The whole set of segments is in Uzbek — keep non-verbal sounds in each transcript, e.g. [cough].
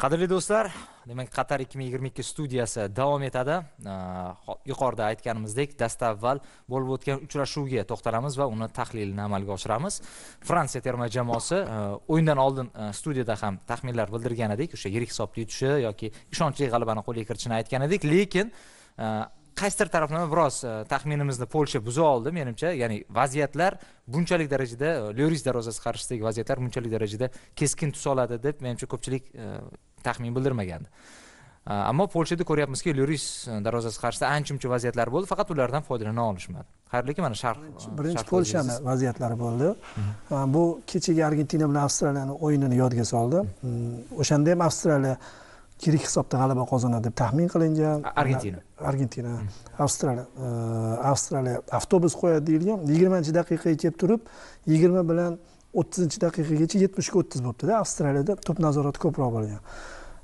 qadrli do'stlar demak qatar ikki ming yigirma ikki studiyasi davom etadi. Yuqorida aytganimizdek dastavval bo'lib o'tgan uchrashuvga to'xtalamiz va uni tahlilini amalga oshiramiz. Fransiya terma jamoasi o'yindan oldin studiyada ham taxminlar bildirgan edik. O'sha yirik hisobda yutishi yoki ishonchli g'alabani qo'lga kiritishini aytgan edik. Lekin qaysidir taraflama biroz e, taxminimizni polsha buza oldi menimcha. Ya'ni vaziyatlar bunchalik darajada e, lyoris darvozasi qarshisidagi vaziyatlar bunchalik darajada keskin tus oladi deb menimcha ko'pchilik e, taxmin bildirmagandi. Ammo polshada ko'ryapmizki lyoris darvozasi qarshisida ancha muncha vaziyatlar bo'ldi faqat ulardan foydalana olishmadi. Xayrliki mana sharq birinchi polshani vaziyatlari bo'ldi. Ha, bu kechagi argentina bilan avstraliyani o'yinini yodga soldi. Mm, o'shanda ham avstraliya yirik hisobda g'alaba qozonadi deb taxmin qilingan. Argentina. argentina. Avstraliya e, avstraliya avtobus qo'yadi deyilgan. Yigirmanchi daqiqaga kelib turib yigirma bilan o'ttizinchi daqiqagacha yetmishga o'ttiz bo'libdida. Avstraliyada to'p nazorati ko'proq bo'lgan.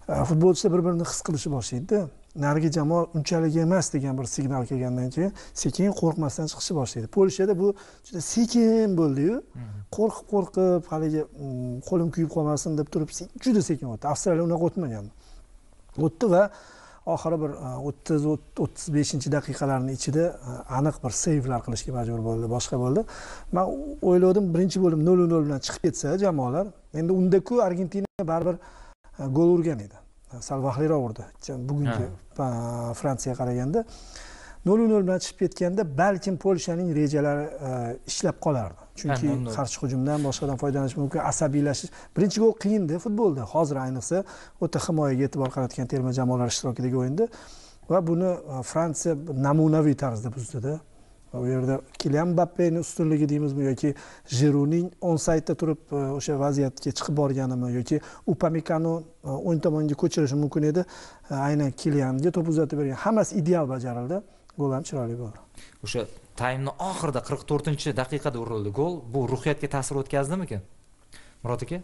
E, futbolchilar bir birini his qilishni boshlaydida. Narigi jamoa unchalik emas degan bir signal kelgandan keyin sekin qo'rqmasdan chiqishni boshlaydi. Polshada bu juda sekin bo'ldiyu. Qo'rqib qo'rqib haligi qo'lim kuyib qolmasin deb turib juda sekin o'tdi. Avstraliya unaqa o'tmagan o'tdi va oxiri bir e, o'ttiz o'ttiz beshinchi daqiqalarni ichida e, aniq bir seyvlar qilishga majbur bo'ldi boshqa bo'ldi. Man o'yladim birinchi bo'lim nol nol bilan chiqib ketsa jamoalar endi undaku argentina baribir e, gol urgan edi. Sal vaqtliroq urdi. Bugungi fransiyaga qaraganda. Nol nol bilan chiqib ketganda balkim polshaning rejalari ishlab qolardi chunki qarshi hujumdan boshqadan foydalanish mumkin asabiylashish. Birinchi gol qiyinda futbolda. Hozir ayniqsa o'ta himoyaga e'tibor qaratgan terma jamoalar ishtirokidagi o'yinda. Va buni e, fransiya namunaviy tarzda buzdida. U yerda kilian mbappeni ustunligi deymizmi yoki jiruning onsaytda turib e, o'sha vaziyatga chiqib borganimi yoki upamekano e, o'ng tomonga ko'chirishi mumkin edi. Aynan kilianga to'p uzatib bergan. Hammasi ideal bajarildi. Gol ham chiroyli bo'ldi o'sha taymni oxirida qirq to'rtinchi daqiqada urildi. Gol bu ruhiyatga ta'sir o'tkazdimikan murod aka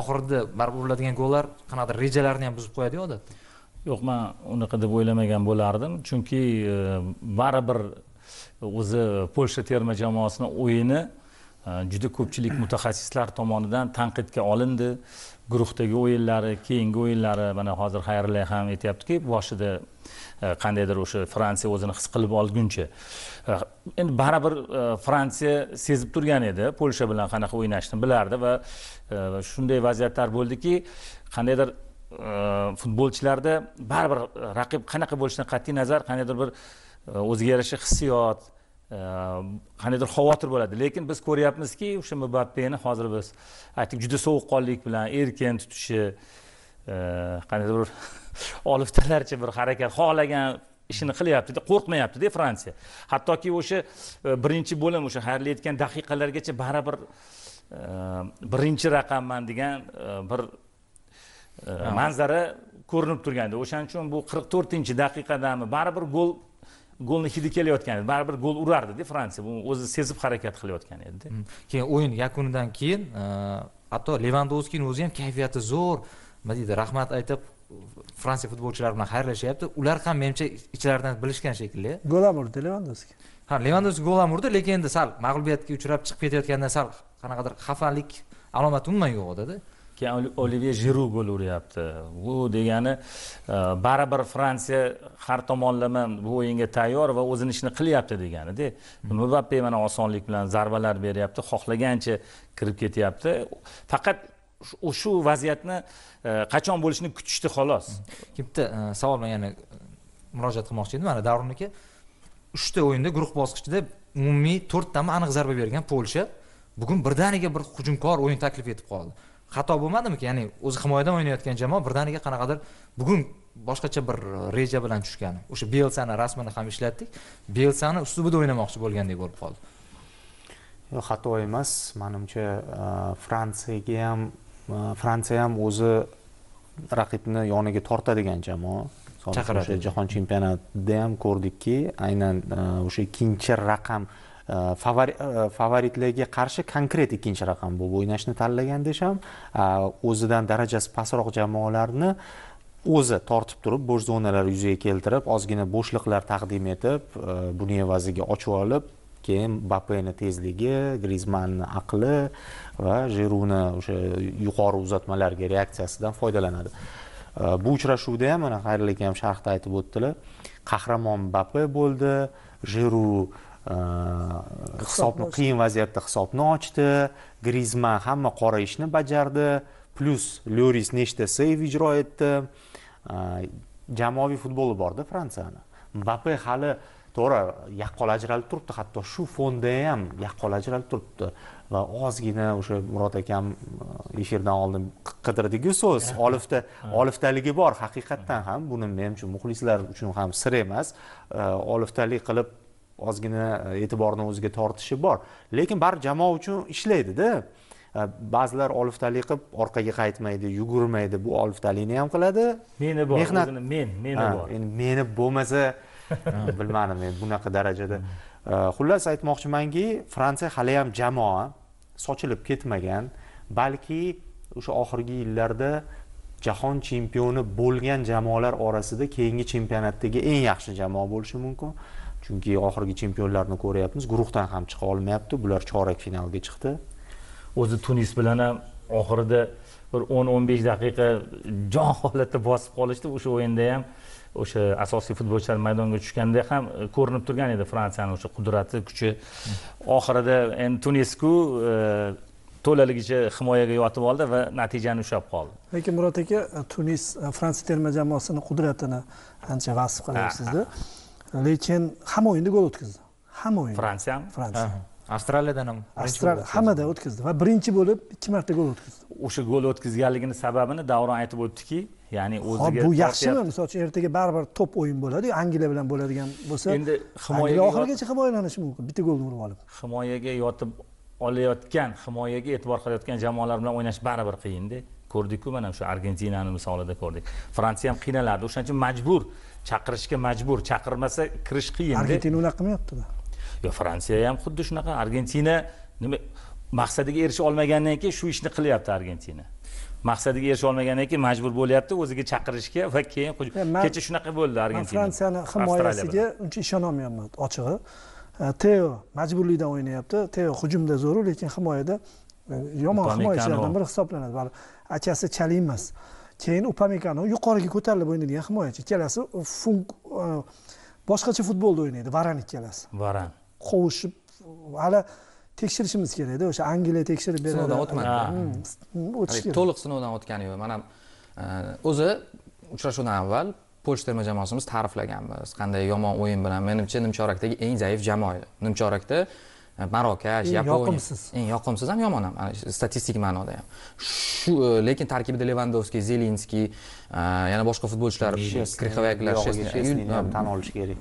oxirida baribir uriladigan gollar qanaqadir rejalarni ham buzib qo'yadiyu odatda. Yo'q man unaqa deb o'ylamagan bo'lardim. Chunki e, baribir o'zi polsha terma jamoasini o'yini Э, juda ko'pchilik mutaxassislar tomonidan tanqidga olindi. Guruhdagi o'yinlari keyingi o'yinlari mana hozir xayrli ham aytyaptiki boshida e, qandaydir o'sha fransiya o'zini his qilib olguncha. E, endi baribir e, fransiya sezib turgan edi. Polsha bilan qanaqa o'ynashni bilardi va shunday vaziyatlar bo'ldiki qandaydir futbolchilarda baribir raqib qanaqa bo'lishidan qat'iy nazar qandaydir bir o'ziga yarasha hissiyot qandaydir xavotir bo'ladi. Lekin biz ko'ryapmizki o'sha mbappeni hozir biz aytdik juda sovuqqonlik bilan erkin tutishi e, qandaydir bir [laughs] oliftalarcha bir harakat xohlagan ishini qilyaptida qo'rqmayaptida fransiya. Hattoki o'sha e, birinchi bo'lim o'sha xayrlayotgan daqiqalargacha baribir e, birinchi raqamman degan bir manzara ko'rinib turgandi. O'shaning uchun bu qirq to'rtinchi daqiqadami baribir gol golni hidi kelayotgan edi. Baribir gol urardida fransiya bu o'zi sezib harakat qilayotgan edida keyin o'yin yakunidan keyin e, hatto levandovskiyni o'zi ham kayfiyati zo'r. Nima deydi rahmat aytib fransiya futbolchilari bilan xayrlashyapti. Ular ham menimcha ichlaridan bilishgan shekilli. Gol ham urdi levandovski ha levandovski gol ham urdi lekin endi sal mag'lubiyatga uchrab chiqib ketayotganda sal qanaqadir xafalik alomati umuman yo'q edida keyin olivye olivier jiru gol uryapti bu degani e, baribir fransiya har tomonlama bu o'yinga tayyor va o'zini ishini qilyapti deganida mbappe mana osonlik bilan zarbalar beryapti xohlagancha kirib ketyapti. Faqat shu- vaziyatni e, qachon bo'lishini kutishdi xolos. Bitta e, savol bilan yana murojaat qilmoqchi edim. Mana davrun aka uchta o'yinda guruh bosqichida umumiy to'rttami aniq zarba bergan polsha bugun birdaniga bir hujumkor o'yin taklif etib qoldi. Xato bo'lmadimiki. Ya'ni o'zi himoyadan o'ynayotgan jamoa birdaniga qanaqadir bugun boshqacha bir reja bilan tushgani. O'sha belsani rasmini ham ishlatdik. Belsani uslubida o'ynamoqchi bo'lgandek bo'lib qoldi. Yo'q, xato emas. Manimcha e, fransiyaga ham e, fransiya ham o'zi raqibni yoniga tortadigan jamoa. Chaqiradi. jahon chempionatida ham ko'rdikki aynan e, o'sha ikkinchi raqam Э, favoritlarga э, qarshi konkret ikkinchi raqam bo'lib o'ynashni tanlagan desam э, o'zidan darajasi pastroq jamoalarni o'zi tortib turib bo'sh zonalar yuzaga keltirib ozgina bo'shliqlar taqdim etib e, buni evaziga ochib olib keyin bapeni tezligi grizmanni aqli va jeruni o'sha yuqori uzatmalarga reaksiyasidan foydalanadi. E, bu uchrashuvda ham mana xayrli aka ham sharhda aytib o'tdilar qahramon bape bo'ldi jeru hisobni qiyin vaziyatda hisobni ochdi grizman hamma qora ishni bajardi. Plyus lyoris nechta seyv ijro etdi. Jamoaviy futboli borda fransiyani. Mbappe hali to'g'ri yaqqol ajralib turibdi. Hatto shu fonda ham yaqqol ajralib turibdi. Va ozgina o'sha murod akam e, efirdan oldin qidirdiku so'z. [laughs] Olifta oliftaligi bor. Haqiqatdan ham buni men uchun muxlislar uchun ham sir emas. E, oliftalik qilib ozgina e'tiborni o'ziga tortishi bor. Lekin baribir jamoa uchun ishlaydida. E, ba'zilar oliftalik qilib orqaga qaytmaydi yugurmaydi. Bu oliftalikni ham qiladi. Meni bor mehnat men meni bor. endi meni bo'lmasa bilmadim men bunaqa darajada. Xullas aytmoqchimanki fransiya haliyam jamoa sochilib ketmagan balki o'sha oxirgi yillarda jahon chempioni bo'lgan jamoalar orasida keyingi chempionatdagi eng yaxshi jamoa bo'lishi mumkin chunki oxirgi chempionlarni ko'ryapmiz. Guruhdan ham chiqa olmayapti. Bular chorak finalga chiqdi. O'zi tunis bilan ham oxirida bir o'n o'n besh daqiqa jon holatda bosib qolishdi. O'sha o'yinda ham o'sha asosiy futbolchilar maydonga tushganda ham e, ko'rinib turgan edi fransiyani o'sha qudrati kuchi. Oxirida endi tunisku e, to'laligicha himoyaga yotib oldi va natijani ushlab qoldi. Lekin murod aka tunis e, fransiya terma jamoasini qudratini ancha vasf qilyapsizda lekin hamma o'yinda gol o'tkazdi. Hamma o'yin fransiyami fransiya. Avstraliyadan ham avstraliya hammada o'tkazdi? va birinchi bo'lib ikki marta gol o'tkazdi. O'sha gol o'tkazganligini sababini davron aytib o'tdiki ya'ni o'ziga bu yaxshimi? Misol uchun ertaga baribir to'p o'yin bo'ladiku angliya bilan bo'ladigan bo'lsa endi himoyaga oxirigacha himoyalanishi mumkin. Bitta golni urib olib. Himoyaga yotib olayotgan himoyaga e'tibor qilayotgan jamoalar bilan o'ynash baribir qiyinda ko'rdikku mana o'sha argentinani misolida ko'rdik. Fransiya ham qiynaladi o'shaning uchun majbur chaqirishga majbur. Chaqirmasa kirish qiyin argentina unaqa qilmayaptida yo fransiya ham xuddi shunaqa. Argentina nima maqsadiga erisha olmagandan keyin shu ishni qilyapti argentina. Maqsadiga erisha olmagandan keyin majbur bo'lyapti o'ziga chaqirishga va keyin kecha shunaqa bo'ldi argentina. Fransiyani himoyasiga uncha ishonolmayapman ochig'i. Teo majburlikdan o'ynayapti. Teo hujumda zo'ru lekin himoyada yomon himoyachilardan biri hisoblanadi. Baribir akasi chalimas keyin upamekano yuqoriga ko'tarilib o'ynaydigan himoyachi. Ikkalasi funk e, boshqacha futbolda o'ynaydi. Varan ikkalasi. Varan qovushib hali tekshirishimiz kerakda o'sha angliya tekshirib beradi. Sinovdan o'tmadi. Hmm, o'tish kerak. to'liq sinovdan o'tgani yo'q. Mana e, o'zi uchrashuvdan avval polsha terma jamoasimiz ta'riflaganmiz. Qanday yomon o'yin bilan menimcha nimchorakdagi eng zaif jamoa edi. Nimchorakda marokash yaponiya yoqimsiz eng yoqimsiz ham yomon ham statistik ma'noda ham shu lekin tarkibida levandovskiy zelinskiy yana boshqa futbolchilar krihovaklar tan olish kerak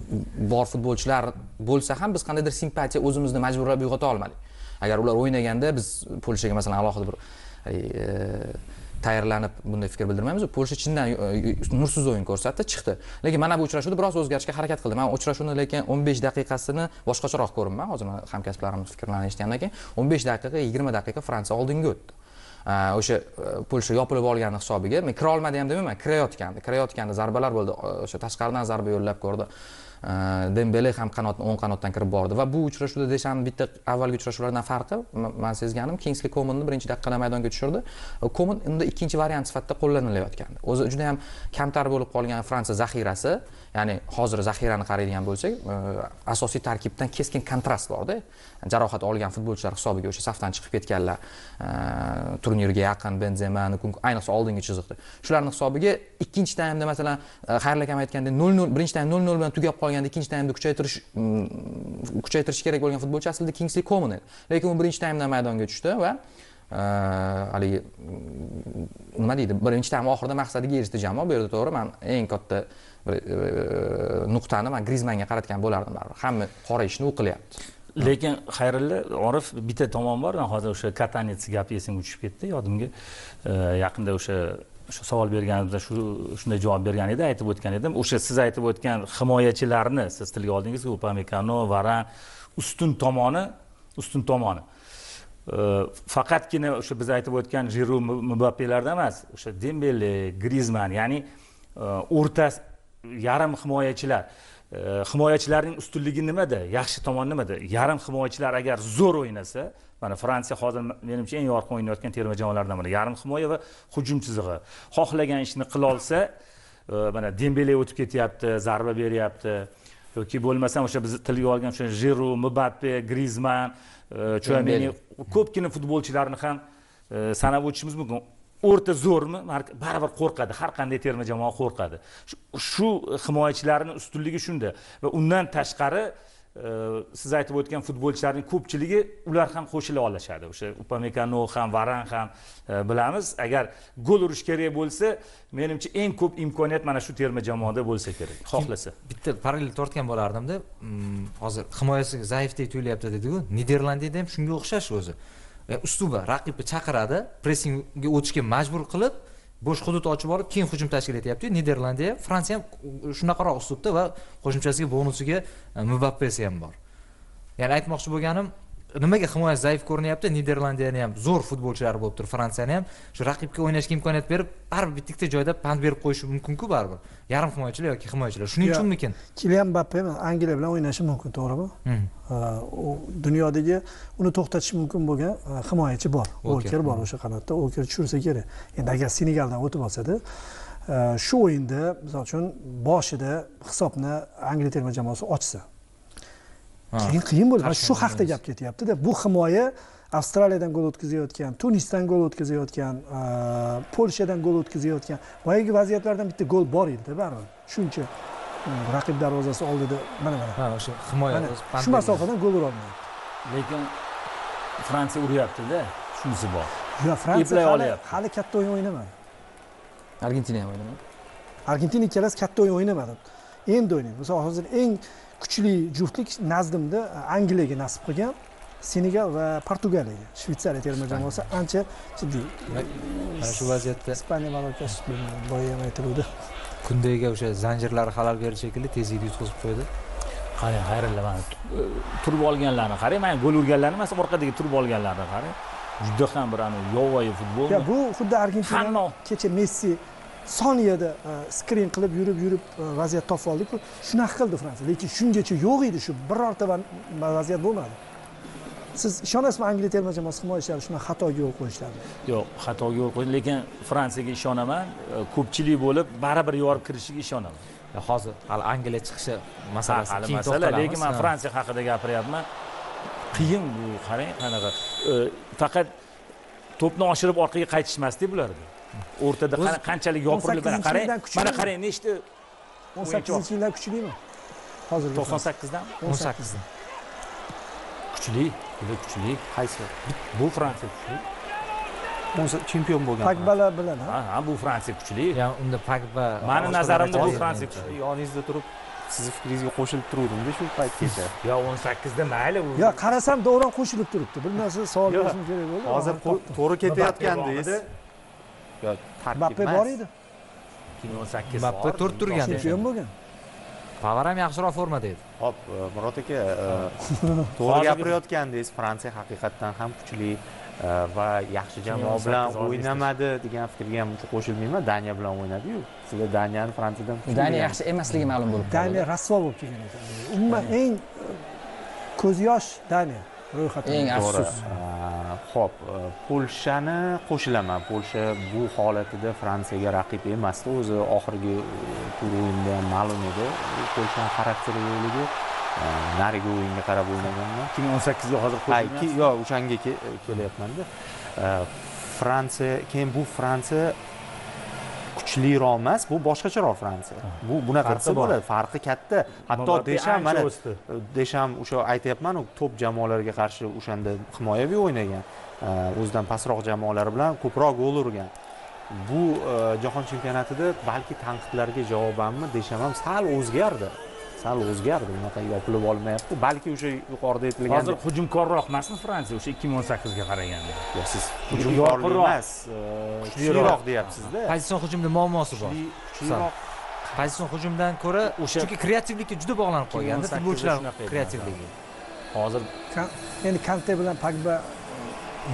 bor futbolchilar bo'lsa ham biz qandaydir simpatiya o'zimizni majburlab uyg'ota olmadik agar ular o'ynaganda biz polshaga masalan alohida bir tayyorlanib bunday fikr bildirmaymiz polsha chindan e, e, nursiz o'yin ko'rsatdi chiqdi. Lekin mana bu uchrashuvda biroz o'zgarishga harakat qildi man uchrashuvni lekin o'n besh daqiqasini boshqacharoq ko'ribman hozir hamkasblarimiz fikrlarini eshitgandan keyin o'n besh daqiqa yigirma daqiqa fransiya oldinga o'tdi. Э, o'sha э, polsha yopilib olgani hisobiga men kira olmadi ham demayman kirayotgandi kirayotgandi zarbalar bo'ldi. O'sha tashqaridan zarba yo'llab ko'rdi. Э, Dembele ham qanot o'ng qanotdan kirib bordi va bu uchrashuvda desam bitta avvalgi uchrashuvlardan farqi man sezganim kingsli kominni birinchi daqiqada maydonga tushirdi. Komin unda ikkinchi variant sifatida qo'llanilayotgandi. O'zi juda yam kamtar bo'lib qolgan fransiya zaxirasi. Ya'ni hozir zaxirani qaraydigan bo'lsak e, asosiy tarkibdan keskin kontrast borda. Jarohat olgan futbolchilar hisobiga o'sha safdan chiqib ketganlar e, turnirga yaqin benzema ayniqsa oldingi chiziqda. Shularni hisobiga ikkinchi taymda masalan e, xayrli akam aytgandek nol nol birinchi taym nol nol bilan tugab qolganda ikkinchi taymda kuchaytirish mm, kuchaytirish kerak bo'lgan futbolchi aslida kingsli komin edi. Lekin u birinchi taymda maydonga tushdi va haligi mm, nima deydi birinchi taym oxirida maqsadiga erishdi jamoa. Bu yerda to'g'ri man eng katta E, nuqtani man grizmanga qaratgan bo'lardim baribir. Hamma qora ishni u qilyapti. Lekin xayrilla orif bitta tomon bor. Hozir o'sha katanets gapi esimga tushib ketdi. Yodimga e, yaqinda o'sha shu savol berganimizda shu shunday javob bergan edi aytib o'tgan edim. O'sha siz aytib o'tgan himoyachilarni siz tilga oldingiz upamekano varan ustun tomoni ustun tomoni. E, faqatgina o'sha biz aytib o'tgan jiru mbappelarda emas o'sha dembele grizman ya'ni o'rta yarim himoyachilar. Himoyachilarning ustunligi nimada? Yaxshi tomoni nimada? Yarim himoyachilar agar zo'r o'ynasa mana fransiya hozir menimcha eng yorqin o'ynayotgan terma jamoalardan biri. Yarim himoya va hujum chizig'i. Xohlagan ishni qilolsa e, mana dembele o'tib ketyapti zarba beryapti. Yoki bo'lmasam o'sha biz tilga olgan o'sha jiru mbappe grizman chuameni ko'pgina futbolchilarni ham e, sanab o'tishimiz mumkin o'rta zo'rmi? Baribir qo'rqadi. Har qanday terma jamoa qo'rqadi. Shu himoyachilarni ustunligi shunda va undan tashqari e, siz aytib o'tgan futbolchilarning ko'pchiligi ular ham qo'shila olishadi. O'sha upamekano ham varan ham e, bilamiz. Agar gol urish kerak bo'lsa menimcha eng ko'p imkoniyat mana shu terma jamoada bo'lsa kerak. Xohlasa. bitta parallel tortgan bo'lardimda mm, hozir himoyasi zaifdek tuyulyapti dediku. Niderlandiyada ham shunga o'xshash o'zi E, uslubi raqibni chaqiradi pressingga o'tishga majbur qilib bo'sh hudud ochib olib keyin hujum tashkil etyapti niderlandiya fransiya ham shunaqaroq uslubda va qo'shimchasiga bonusiga e, mbappesi ham bor. Ya'ni aytmoqchi bo'lganim nimaga himoya zaif ko'rinyapti? Niderlandiyani ham zo'r futbolchilari bo'lib turib fransiyani ham shu raqibga o'ynashga imkoniyat berib baribir bitta ikkita joyda pand berib qo'yishi mumkinku baribir. Yarim himoyachilar yoki himoyachilar. Shuning uchunmikin kilian mbappe angliya bilan o'ynashi mumkin to'g'rimi? U dunyodagi uni to'xtatishi mumkin bo'lgan himoyachi bor. Oker bor o'sha qanotda. Oker tushirsa kerak. Endi agar senegaldan o'tib olsada shu o'yinda misol uchun boshida hisobni angliya terma jamoasi ochsa keyin qiyin bo'ladi mana shu haqda gap ketyaptida. Bu himoya avstraliyadan gol o'tkazayotgan tunisdan gol o'tkazayotgan polshadan gol o'tkazayotgan. Boyagi vaziyatlardan bitta gol bor edida baribir. Shuncha hmm, raqib darvozasi oldida mana mana. Ha o'sha himoya shu masofadan gol urolmayapti lekin fransiya uryaptida. Shunisi bor. Yo'q fransiya hali katta o'yin o'ynamadi. Argentina ham o'ynamadi argentina ikkalasi katta o'yin o'ynamadi. Endi o'ynaydi misol hozir eng kuchli juftlik nazdimda angliyaga nasib qilgan senegal va portugaliyaga shvetsariya terma jamoasi ancha jiddiy. Mana shu vaziyatda ispaniya malokash boya ham aytiluvdi kundayga o'sha zanjirlari xalal berdi shekilli tezlikda yutqazib qo'ydi. Qarang xayrilla mana turib olganlarni qarang mana gol urganlarni emas orqadagi turib olganlarni qarang. Juda ham bir yovvoyi futbol bu xuddi argentina kecha messi soniyada e, skrin qilib yurib yurib e, vaziyat topib oldiku shunaqa qildi fransiya. Lekin shungacha yo'q edi shu. Birorta vaziyat bo'lmadi. Siz ishonasizmi angliya terma jamoasi himoyachilari shunaqa xatoga yo'l qo'yishlarini? Yo'q xatoga yo'l qo'ydi lekin fransiyaga ishonaman. E, ko'pchilik bo'lib baribir yorib kirishiga ishonaman. Hozir hali angliya chiqishi masalasi hali masala lekin man fransiya haqida gapiryapman. Qiyin bu qarang qanaqa? Faqat to'pni oshirib orqaga qaytishmasdi bularda o'rtada qanchalik yopirilib mana qarang mana qarang nechta o'n sakkizinchi yillar kuchlimi? Hozir to'qson sakkizdan? O'n sakkizdan kuchli juda kuchli. Qaysi? Bu fransiya kuchli. Chempion bo'lgan pagbalar bilan ha? Bu fransiya kuchli. Unda pagba mani nazarimda bu fransiya kuchli. Yoningizda turib sizni fikringizga qo'shilib turuvdimda shu paytgacha yo o'n sakkizda mayli u. Yo qarasam davron qo'shilib turibdi. Bir narsa savol berishim kerak bo'ldi. Hozir to'g'ri ketayotgandingiz yo mbappe bor edi. Ikki ming o'n sakkiz mbappe to'rt turgan chempion bo'lgan. Pavar ham yaxshiroq formada edi hop e, murod aka e, [laughs] to'g'ri gapirayotgandingiz. Fransiya haqiqatdan ham kuchli e, va yaxshi jamoa bilan o'ynamadi degan fikrga ham qo'shilmayman. Daniya bilan o'ynadiyu. Sizlar daniyani fransiyadan daniya yaxshi emasligi ma'lum bo'lib daniya rasvo bo'lib kelgan ekan umuman eng ko'zyosh daniya ro'yxatda eng afsus ho'p polshani qo'shilaman. Polsha bu holatida fransiyaga raqib emasdi. O'zi oxirgi tur o'yinda ham ma'lum edi. Polshani xarakteri yo'qligi. Narigi o'yinga qarab o'ynaganman. Ikki ming o'n sakkizga hozir yo'q o'shanga kelyapmanda fransiya keyin bu fransiya kuchliroq emas bu boshqacharoq fransiya. Bu bunaqa desa bo'ladi farqi katta. Hatto desham mana desham o'sha aytyapmanu top jamoalarga qarshi o'shanda himoyaviy o'ynagan. O'zidan pastroq jamoalar bilan ko'proq gol urgan. Bu e, jahon chempionatida balki tanqidlarga javobanmi desam ham sal o'zgardi sal o'zgardi unaqa yopilib olmayapti. Balki o'sha yuqorida aytilgan hozir hujumkorroq emasmi fransiya o'sha ikki ming o'n sakkizga qaraganda. Yo'q siz hujumkorlik emas kuchliroq. deyapsizda. Pozitsion hujumda muammosi bor. Kuchliroq. Pozitsion hujumdan ko'ra o'sha chunki kreativlikka juda bog'lanib qolganda futbolchilar kreativligi. Hozir endi kante bilan pagba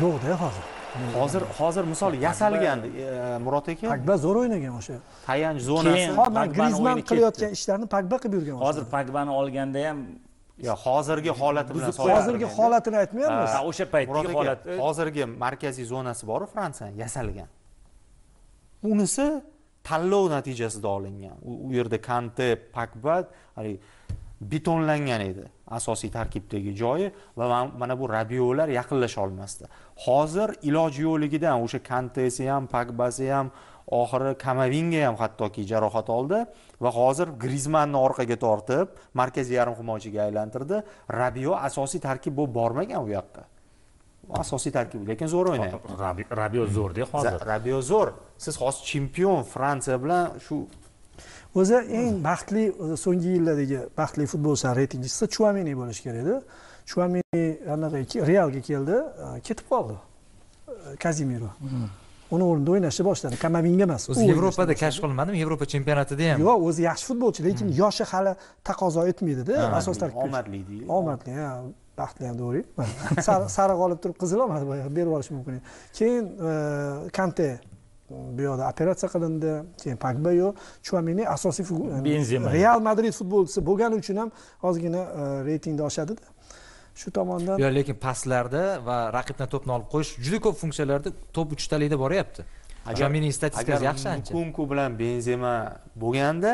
yo'qda hozir hozir hozir misol yasalgan e, murod aka pagba zo'r o'ynagan o'sha. Tayanch zonasi. Hozir grizman qilayotgan ishlarini pagba qilib yurgan hozir pagbani olganda ham yo hozirgi holati bilan hozirgi holatini aytmayapmiz. Ha, o'sha aka holati hozirgi markaziy zonasi boru fransiyani yasalgan. Unisi tanlov natijasida olingan. U u yerda kante pagba haligi betonlangan edi asosiy tarkibdagi joyi va man- mana bu rabiolar yaqinlasha olmasdi. Hozir iloji yo'qligidan o'sha kantesi ham pagbasi ham oxiri kamavinga ham hattoki jarohat oldi va hozir grizmanni orqaga tortib markaziy yarim himoyachiga aylantirdi. Rabio asosiy tarkib bo'lib bormagan u yoqqa. Asosiy tarkib lekin zo'r o'ynayapti. Rabi- rabio zo'rda hozir. Rabio zo'r. Siz hozir chempion fransiya bilan shu o'zi eng baxtli so'nggi yillardagi baxtli futbolchilar reytingchisi chuamini bo'lishi kerak edi. Chuamini anaqa realga keldi e, ketib qoldi. E, kazimiro. Uni o'rnida o'ynashni boshladi. Kamavinga emas o'zi u yevropada kashf qilinmadimi? Yevropa chempionatida ham. Yo'q o'zi yaxshi futbolchi lekin yoshi hali taqozo etmaydida asos tarkibga omadli deylik omadli ha baxtli ham to'g'ri. [laughs] Sari- sariq olib turib qizil olmadi boyagi berib yuborish mumkin. Edi keyin e, kante bu yoqda operatsiya qilindi keyin pagba yo'q chuamini asosiy figu- Benzema. real madrid futbolchisi bo'lgani uchun ham ozgina e, reytingda oshadida. Shu tomondan yo lekin paslarda va raqibdan to'pni olib qo'yish juda ko'p funksiyalarda top uchtalikda boryapti. Jamini statistikasi yaxshi ancha. Kunku bilan benzema bo'lganda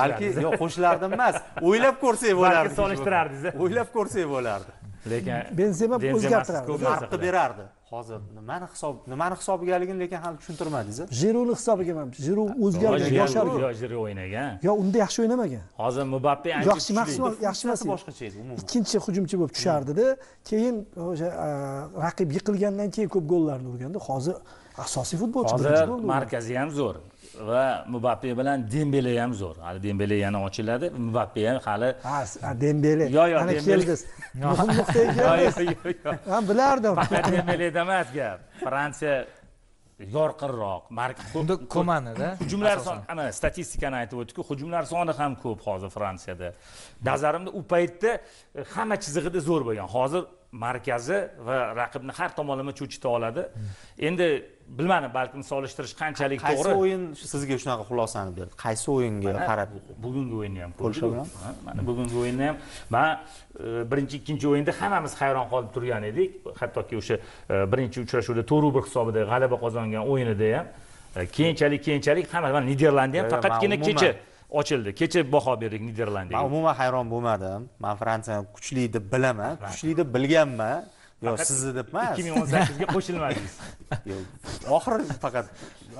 balki yo'q qo'shilardim emas o'ylab ko'rsak bo'lardi. Balki solishtirardingiz. o'ylab ko'rsak bo'lardi lekin Benzema o'zgartiradi. ko'p farq narsa qilib berardi. Hozir nimani hisob nimani hisobigaligini lekin hali tushuntirmadingiz jiruni hisobiga emas jiru o'zgargan Yo, jiri o'ynagan? Yo unda yaxshi o'ynamagan. Hozir ancha yaxshi yaxshi emas boshqacha edi umuman. Ikkinchi hujumchi bo'lib tushardida keyin o'sha raqib yiqilgandan keyin ko'p gollarni urganda hozir asosiy futbolchi hozir markazi ham zo'r va mbappe bilan dembele ham zo'r. Hali dembele yana ochiladi. Mbappe ham hali ha dembele. Yo, yo, ana Dembele. keldi muhim [laughs] nuqtaga Yo, yo, keldi yo, yo. ha bilardim. Faqat dembeleda emas gap. Fransiya yorqinroq. Unda komanida hujumlar soni ana statistikani aytib o'tdiku hujumlar soni ham ko'p hozir fransiyada. Nazarimda u paytda e, hamma chizig'ida zo'r bo'lgan. Hozir markazi va raqibni har tomonlama cho'chita oladi. Endi bilmadim balkim solishtirish qanchalik qaysi to'g'ri. o'yin sizga shunaqa xulosani berdi? Qaysi o'yinga qarab bugungi o'yinni ham Polsha bilan? Mana bugungi o'yinni ham man e, birinchi ikkinchi o'yinda hammamiz hayron qolib turgan edik. Hattoki o'sha e, birinchi uchrashuvda to'rt bir hisobida g'alaba qozongan o'yinida ham e, keyinchalik keyinchalik hamma niderlandiya ham faqatgina kecha ochildi. Kecha baho berdik niderlandiyaga. Man umuman hayron bo'lmadim. Man fransiyani kuchli deb bilaman. Kuchli deb bilganman. Yo Faqat sizni deb emas. 2018 ga qo'shilmadingiz. [laughs] Yo'q, oxiri faqat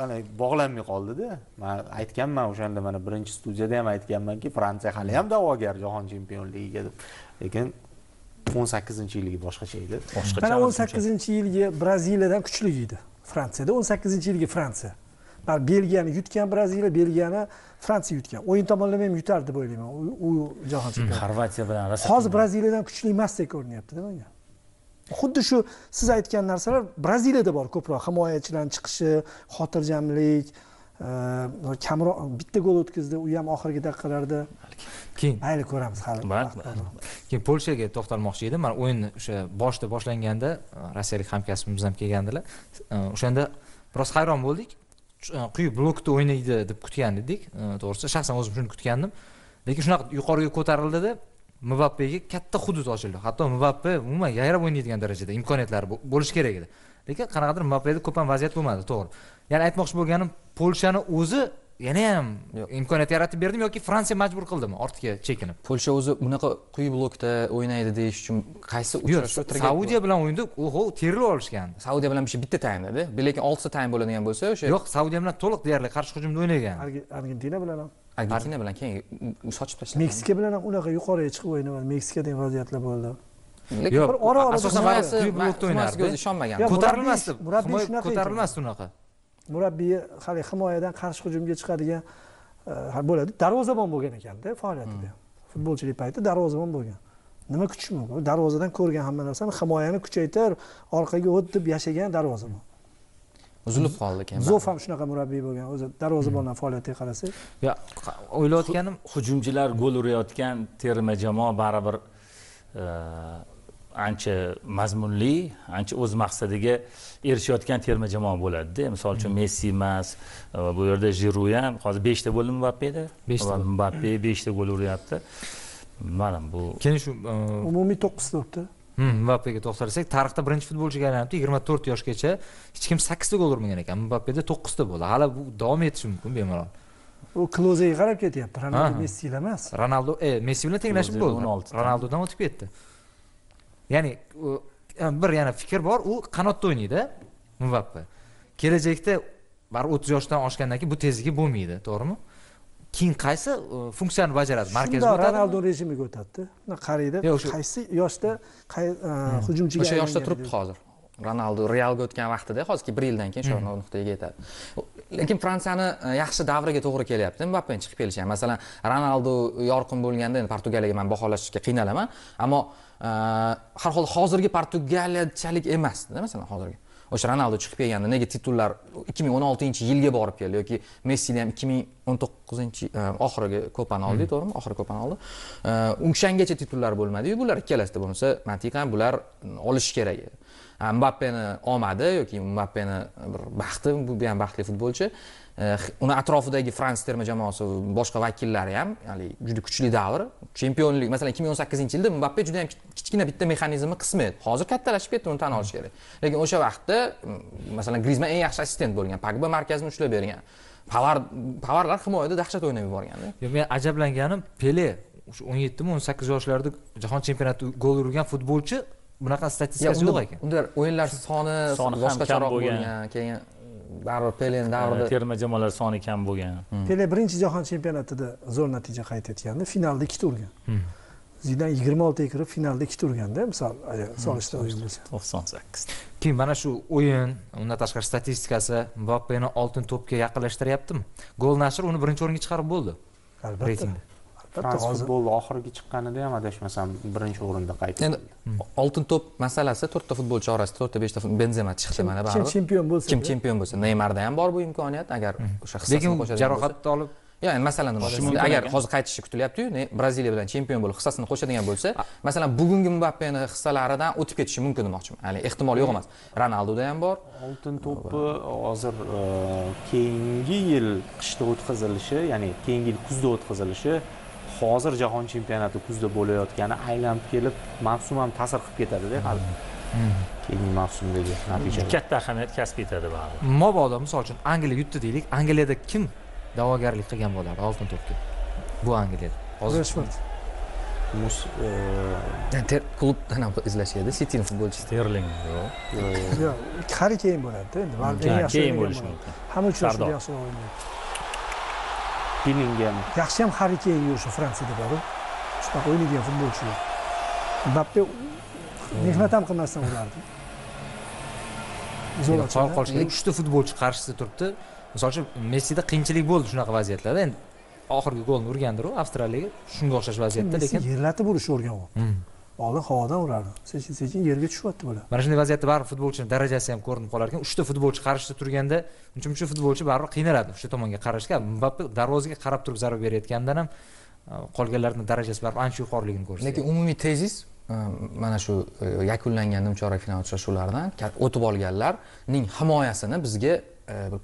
ana bog'lanmay qoldida. Man aytganman o'shanda mana birinchi studiyada ham aytganmanki fransiya hali ham da'vogar jahon chempionligiga deb. Lekin o'n sakkizinchi yilligi boshqacha edi boshqacha mana o'n sakkizinchi yilgi braziliyadan kuchli edi fransiyada o'n sakkizinchi yilgi fransiya. mana belgiyani yutgan braziliya belgiyani fransiya yutgan. O'yin tomonlama ham yutardi deb o'ylayman u- jahon chempionati. Xorvatiya bilan hozir braziliyadan kuchli emasdek ko'rinyaptida menga xuddi shu siz aytgan narsalar braziliyada bor ko'proq himoyachilarni chiqishi xotirjamlik e, kamroq bitta gol o'tkazdi u ham oxirgi daqiqalarda. Keyin? Mayli ko'ramiz hali keyin polshaga to'xtalmoqchi edim. Mana o'yin o'sha boshida boshlanganda e, rossiyalik hamkasbimiz ham kelgandilar. E, o'shanda biroz hayron bo'ldik quyi blokda o'ynaydi deb kutgan edik to'g'risi shaxsan o'zim shuni kutgandim. Lekin shunaqa yuqoriga ko'tarildida mbappega katta hudud ochildi. Hatto mbappe umuman yayrab o'ynaydigan darajada imkoniyatlari bo'lishi kerak edi. Lekin qanaqadir mbappeda ko'p ham vaziyat bo'lmadi to'g'ri. Ya'ni aytmoqchi bo'lganim polshani o'zi yana ham imkoniyat yaratib berdimi yoki fransiya majbur qildimi ortga chekinib? Polsha o'zi bunaqa quyi blokda o'ynaydi deyish uchun qaysi yo'q uchrashuv saudiya bilan o'yinda oho terilib olishgandi. Saudiya bilan bir bitta taymda lekin oltita taym bo'ladigan bo'lsa o'sha yo'q saudiya bilan to'liq deyarli qarshi hujumda o'ynagan. Arge- argentina bilan ham. Argentina bilan keyin sochib tashladi meksika bilan ham unaqa yuqoriga chiqib o'ynamadi meksikada ham vaziyatlar bo'ldi. Lekin yo'q bir ora orada asosan o'ynardi. ishonmagan ko'tarilmasdi. Murabbiy- ko'tarilmasdi unaqa murabbiyi hali himoyadan qarshi hujumga chiqadigan e, bo'ladi. Darvozabon bo'lgan ekanda faoliyatida. Ham futbolchilik payti darvozabon bo'lgan. Nima kutish mumkin? Darvozadan ko'rgan hamma narsani himoyani kuchaytir orqaga o't deb yashagan darvozabon. Uzilib qoldi keyin zof ham shunaqa murabbiy bo'lgan. O'zi darvozabondan faoliyatiga qarasak yo o'ylayotganim hujumchilar gol urayotgan terma jamoa baribir e, ancha mazmunli ancha o'z maqsadiga erishayotgan terma jamoa bo'ladida. Misol uchun messi emas e, bu yerda jiru ham hozir beshta bo'ldi mbappeda Beshta. Mbappe beshta gol uryapti. Mana bu keyin shu e, umumiy to'qqizta uribdi Hmm, mbappega to'xtalsak tarixda birinchi futbolchiga aylanibdi yigirma to'rt yoshgacha hech kim sakkizta gol urmagan ekan. Mbappeda to'qqizta bo'ldi. Hali bu davom etishi mumkin bemalol. U klozega qarab ketyapti. Ronaldo messilar emas. Ronaldo e messi bilan tenglashib bo'ldi. 16 ta. ronaldodan o'tib ketdi ya'ni u- bir yana fikr bor u qanotda o'ynaydi mbappe. Kelajakda baribir o'ttiz yoshdan oshgandan keyin bu tezligi bo'lmaydi to'g'rimi? Keyin qaysi e, funksiyani bajaradi? Markazga o'tadimi? ronaldo rejimiga o'tadida. Qaraydi qaysi yoshda qay- e, hujumchiga o'sha yoshda turibdi hozir. Ronaldo realga o'tgan vaqtida hozirgi bir yildan keyin shu nuqtaga yetadi. Lekin fransiyani e, yaxshi davriga to'g'ri kelyapti. Mbappeni chiqib kelishi ham masalan ronaldo yorqin bo'lganda endi portugaliyaga man baholashga qiynalaman. Ammo e, har holda hozirgi portugaliyachalik emasda masalan hozirgi. O'sha ronaldo chiqib kelganda nega titullar ikki ming o'n oltinchi yilga borib keldi yoki messini ham ikki ming o'n to'qqizinchi e, oxirgi kopani oldik to'g'rimi? Oxirgi kopani oldi. E, o'shangacha titullar bo'lmadiyu bular ikkalasida bo'lmasa mantiqan bular olishi kerak edi. Mbappeni omadi yoki mbappeni bir baxti bu ham baxtli futbolchi. E, uni atrofidagi fransiya terma jamoasi boshqa vakillari ham ya'ni juda kuchli davr. Chempionlik masalan ikki ming o'n sakkizinchi yilda mbappe juda ham kichkina bitta mexanizmni qismi. Edi hozir kattalashib ketdi uni tan olish kerak. Lekin o'sha vaqtda m, masalan grizman eng yaxshi assistent bo'lgan pagba markazni ushlab bergan. Pavar pavarlar himoyada dahshat o'ynab yuborganda Yo, men ajablanganim pele o'sha o'n yettimi o'n sakkiz yoshlarida jahon chempionatida gol urgan futbolchi. Bunaqa statistikasi yo'q ekan. unda o'yinlar soni boshqacharoq bo'lgan keyin baribir peleni davrida terma jamoalar soni kam bo'lgan. Pele birinchi jahon chempionatida zo'r natija qayd etgandi finalda ikkita urgan zidan yigirma oltiga kirib finalda ikkita urganda misol agar solishda o'yin bo'lsa. To'qson sakkiz. Keyin mana shu o'yin undan tashqari statistikasi mbappeni oltin to'pga yaqinlashtiryaptimi? Gol nashr uni birinchi o'ringa chiqarib bo'ldi. Albatta reytingda albatta frans hozir futboli oxirgi chiqqanida ham adashmasam birinchi o'rinda qayd endi oltin to'p masalasi to'rtta futbolchi orasida to'rtta beshta benzema chiqdi mana kim baribir chempion bo'lsa kim chempion bo'lsa. Neymarda ham bor bu imkoniyat agar o'sha hissasini lekin u qo'shadigan bo'lsa. jarohatni olib yo'q endi masalan nima agar hozir qaytishi kutilyaptiyu braziliya bilan chempion bo'lib hissasini qo'shadigan bo'lsa masalan bugungi mbappeni hissalaridan o'tib ketishi mumkin demoqchiman. Ya'ni ehtimol yo'q emas. Ronaldoda ham bor. Oltin to'pi hozir e, keyingi yil qishda o'tkazilishi ya'ni keyingi yil kuzda o'tkazilishi hozir jahon chempionati kuzda bo'layotgani aylanib kelib mavsum ham ta'sir qilib ketadida hali. Keyingi mavsumdagi natijaga katta ahamiyat kasb etadi baribir mobodo misol uchun angliya yutdi deylik. Angliyada kim da'vogarlik qilgan bo'lardi oltin to'pga bu angliyada. Hozir Mus- e, klubdan [laughs] ham izlashadi sitini futbolchisi sterling yo'q yo'q hari keyin bo'ladida keyin bo'lishi mumkin hamma uchrashuvda yaxshi o'ynaydi Bellingham yaxshi ham hari keyin o'sha fransiyada boru. Shunaqa o'ynaydigan futbolchi yo'q. Mbappe mehnat ham qilmasdan urardi ochadi. qolish kerak uchta futbolchi qarshisida turibdi. Misol uchun messida qiyinchilik bo'ldi shunaqa vaziyatlarda. Endi oxirgi golni urgandir u avstraliyaga. Shunga o'xshash vaziyatda lekin yerlatib urishni o'rgan u Hmm. Oldin havodan urardi. Sekin sekin yerga tushyapti bular. Mana shunday vaziyatda baribir futbolchini darajasi ham ko'rinib qolar ekan uchta futbolchi qarshisida turganda uncha muncha futbolchi baribir qiynaladi. O'sha tomonga qarashga mbappe darvozaga qarab turib zarba berayotganidan ham e, qolganlarni darajasi baribir ancha yuqoriligini ko'rsatadi lekin umumiy tezis e, mana shu e, yakunlangan nimchorak final uchrashuvlaridan o'tib olganlarning himoyasini bizga bir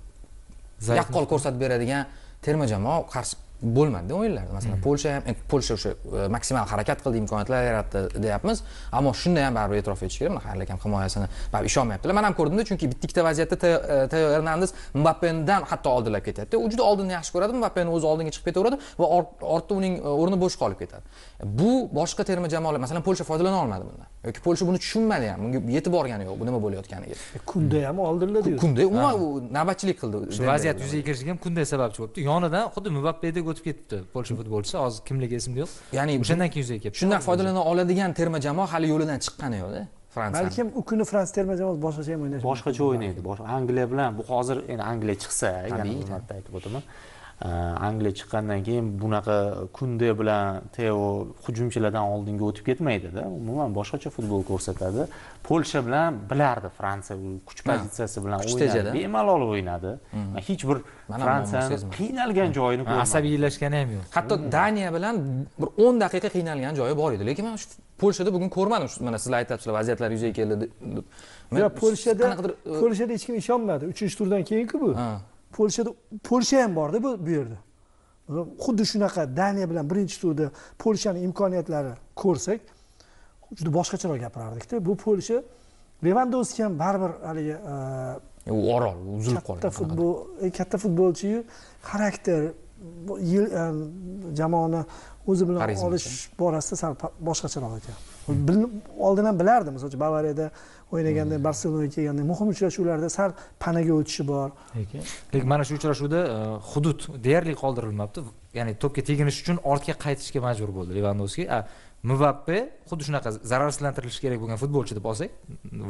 Zaif yaqqol ko'rsatib beradigan terma jamoa qarshi bo'lmadida o'yinlarda. Masalan polsha ham e, polsha o'sha e, maksimal harakat qildi imkoniyatlar yaratdi deyapmiz. Ammo shunda ham baribir e'tirof etish kerak. Hali ham himoyasini baribir ishonmayaptilar. Man ham ko'rdimda chunki bitta ikkita vaziyatda Teo- e, ernandes mbappedan hatto oldinlab ketyapti. U juda oldinni yaxshi ko'radi mbappeni o'zi oldinga chiqib ketaveradi va or- ortda uning o'rni bo'sh qolib ketadi. Bu boshqa terma jamoalar masalan polsha foydalana olmadi bundan. Yoki polsha buni tushunmadi ham bunga yetib borgani yo'q bu nima bo'layotganiga kunda ham oldiriladi kunda umuman u navbatchilik qildi shu vaziyat yuzaga kelishiga ham kunday sababchi bo'libdi. Yonidan xuddi mbappedek o'tib ketibdi polsha futbolchisi. Hozir kimligi esimda yo'q. Ya'ni o'shandan keyin yuzaga kelibdi shundan foydalana oladigan terma jamoa hali yo'lidan chiqqani yo'qda fransiya balkim u kuni fransiya terma jamoasi boshqacha ham o'ynashi boshqacha o'ynaydi angliya bilan. Bu hozir endi angliya chiqsa yana marta aytib o'taman angliya chiqqandan keyin bunaqa kunde bilan teo hujumchilardan oldinga o'tib ketmaydida umuman boshqacha futbol ko'rsatadi. Polsha bilan bilardi fransiya kuch pozitsiyasi bilan o'ynadi bemalol o'ynadi. Man hech bir fransiyani qiynalgan joyini ko'rmadim asabiylashgani ham yo'q. Hatto daniya bilan bir o'n daqiqa qiynalgan joyi bor edi. Lekin mana shu polshada bugun ko'rmadim. Shu- mana sizlar aytyapsizlar vaziyatlar yuzaga keldi deb. Yo'q polshada e, polshada hech kim ishonmadi. Uchinchi turdan keyinku bu. Polshada polsha ham borda bu bu yerda. Xuddi shunaqa daniya bilan birinchi turda polshani imkoniyatlari ko'rsak juda boshqacharoq gapirardikda. Bu polsha levandovski ham baribir haligi e, u orol uzilib qolgan katta futbol e, katta futbolchiyu xarakter yil e, jamoani o'zi bilan olish borasida sal boshqacharoq ekan. Oldin ham bilardim misol uchun bavariyada o'ynaganda Hmm. barselonaga kelganda muhim uchrashuvlarda sal panaga o'tishi bor. Lekin lekin mana shu uchrashuvda e, hudud deyarli qoldirilmabdi. Ya'ni to'pga teginish uchun ortga qaytishga majbur bo'ldi levandovski a mbappe xuddi shunaqa zararsizlantirilishi kerak bo'lgan futbolchi deb olsak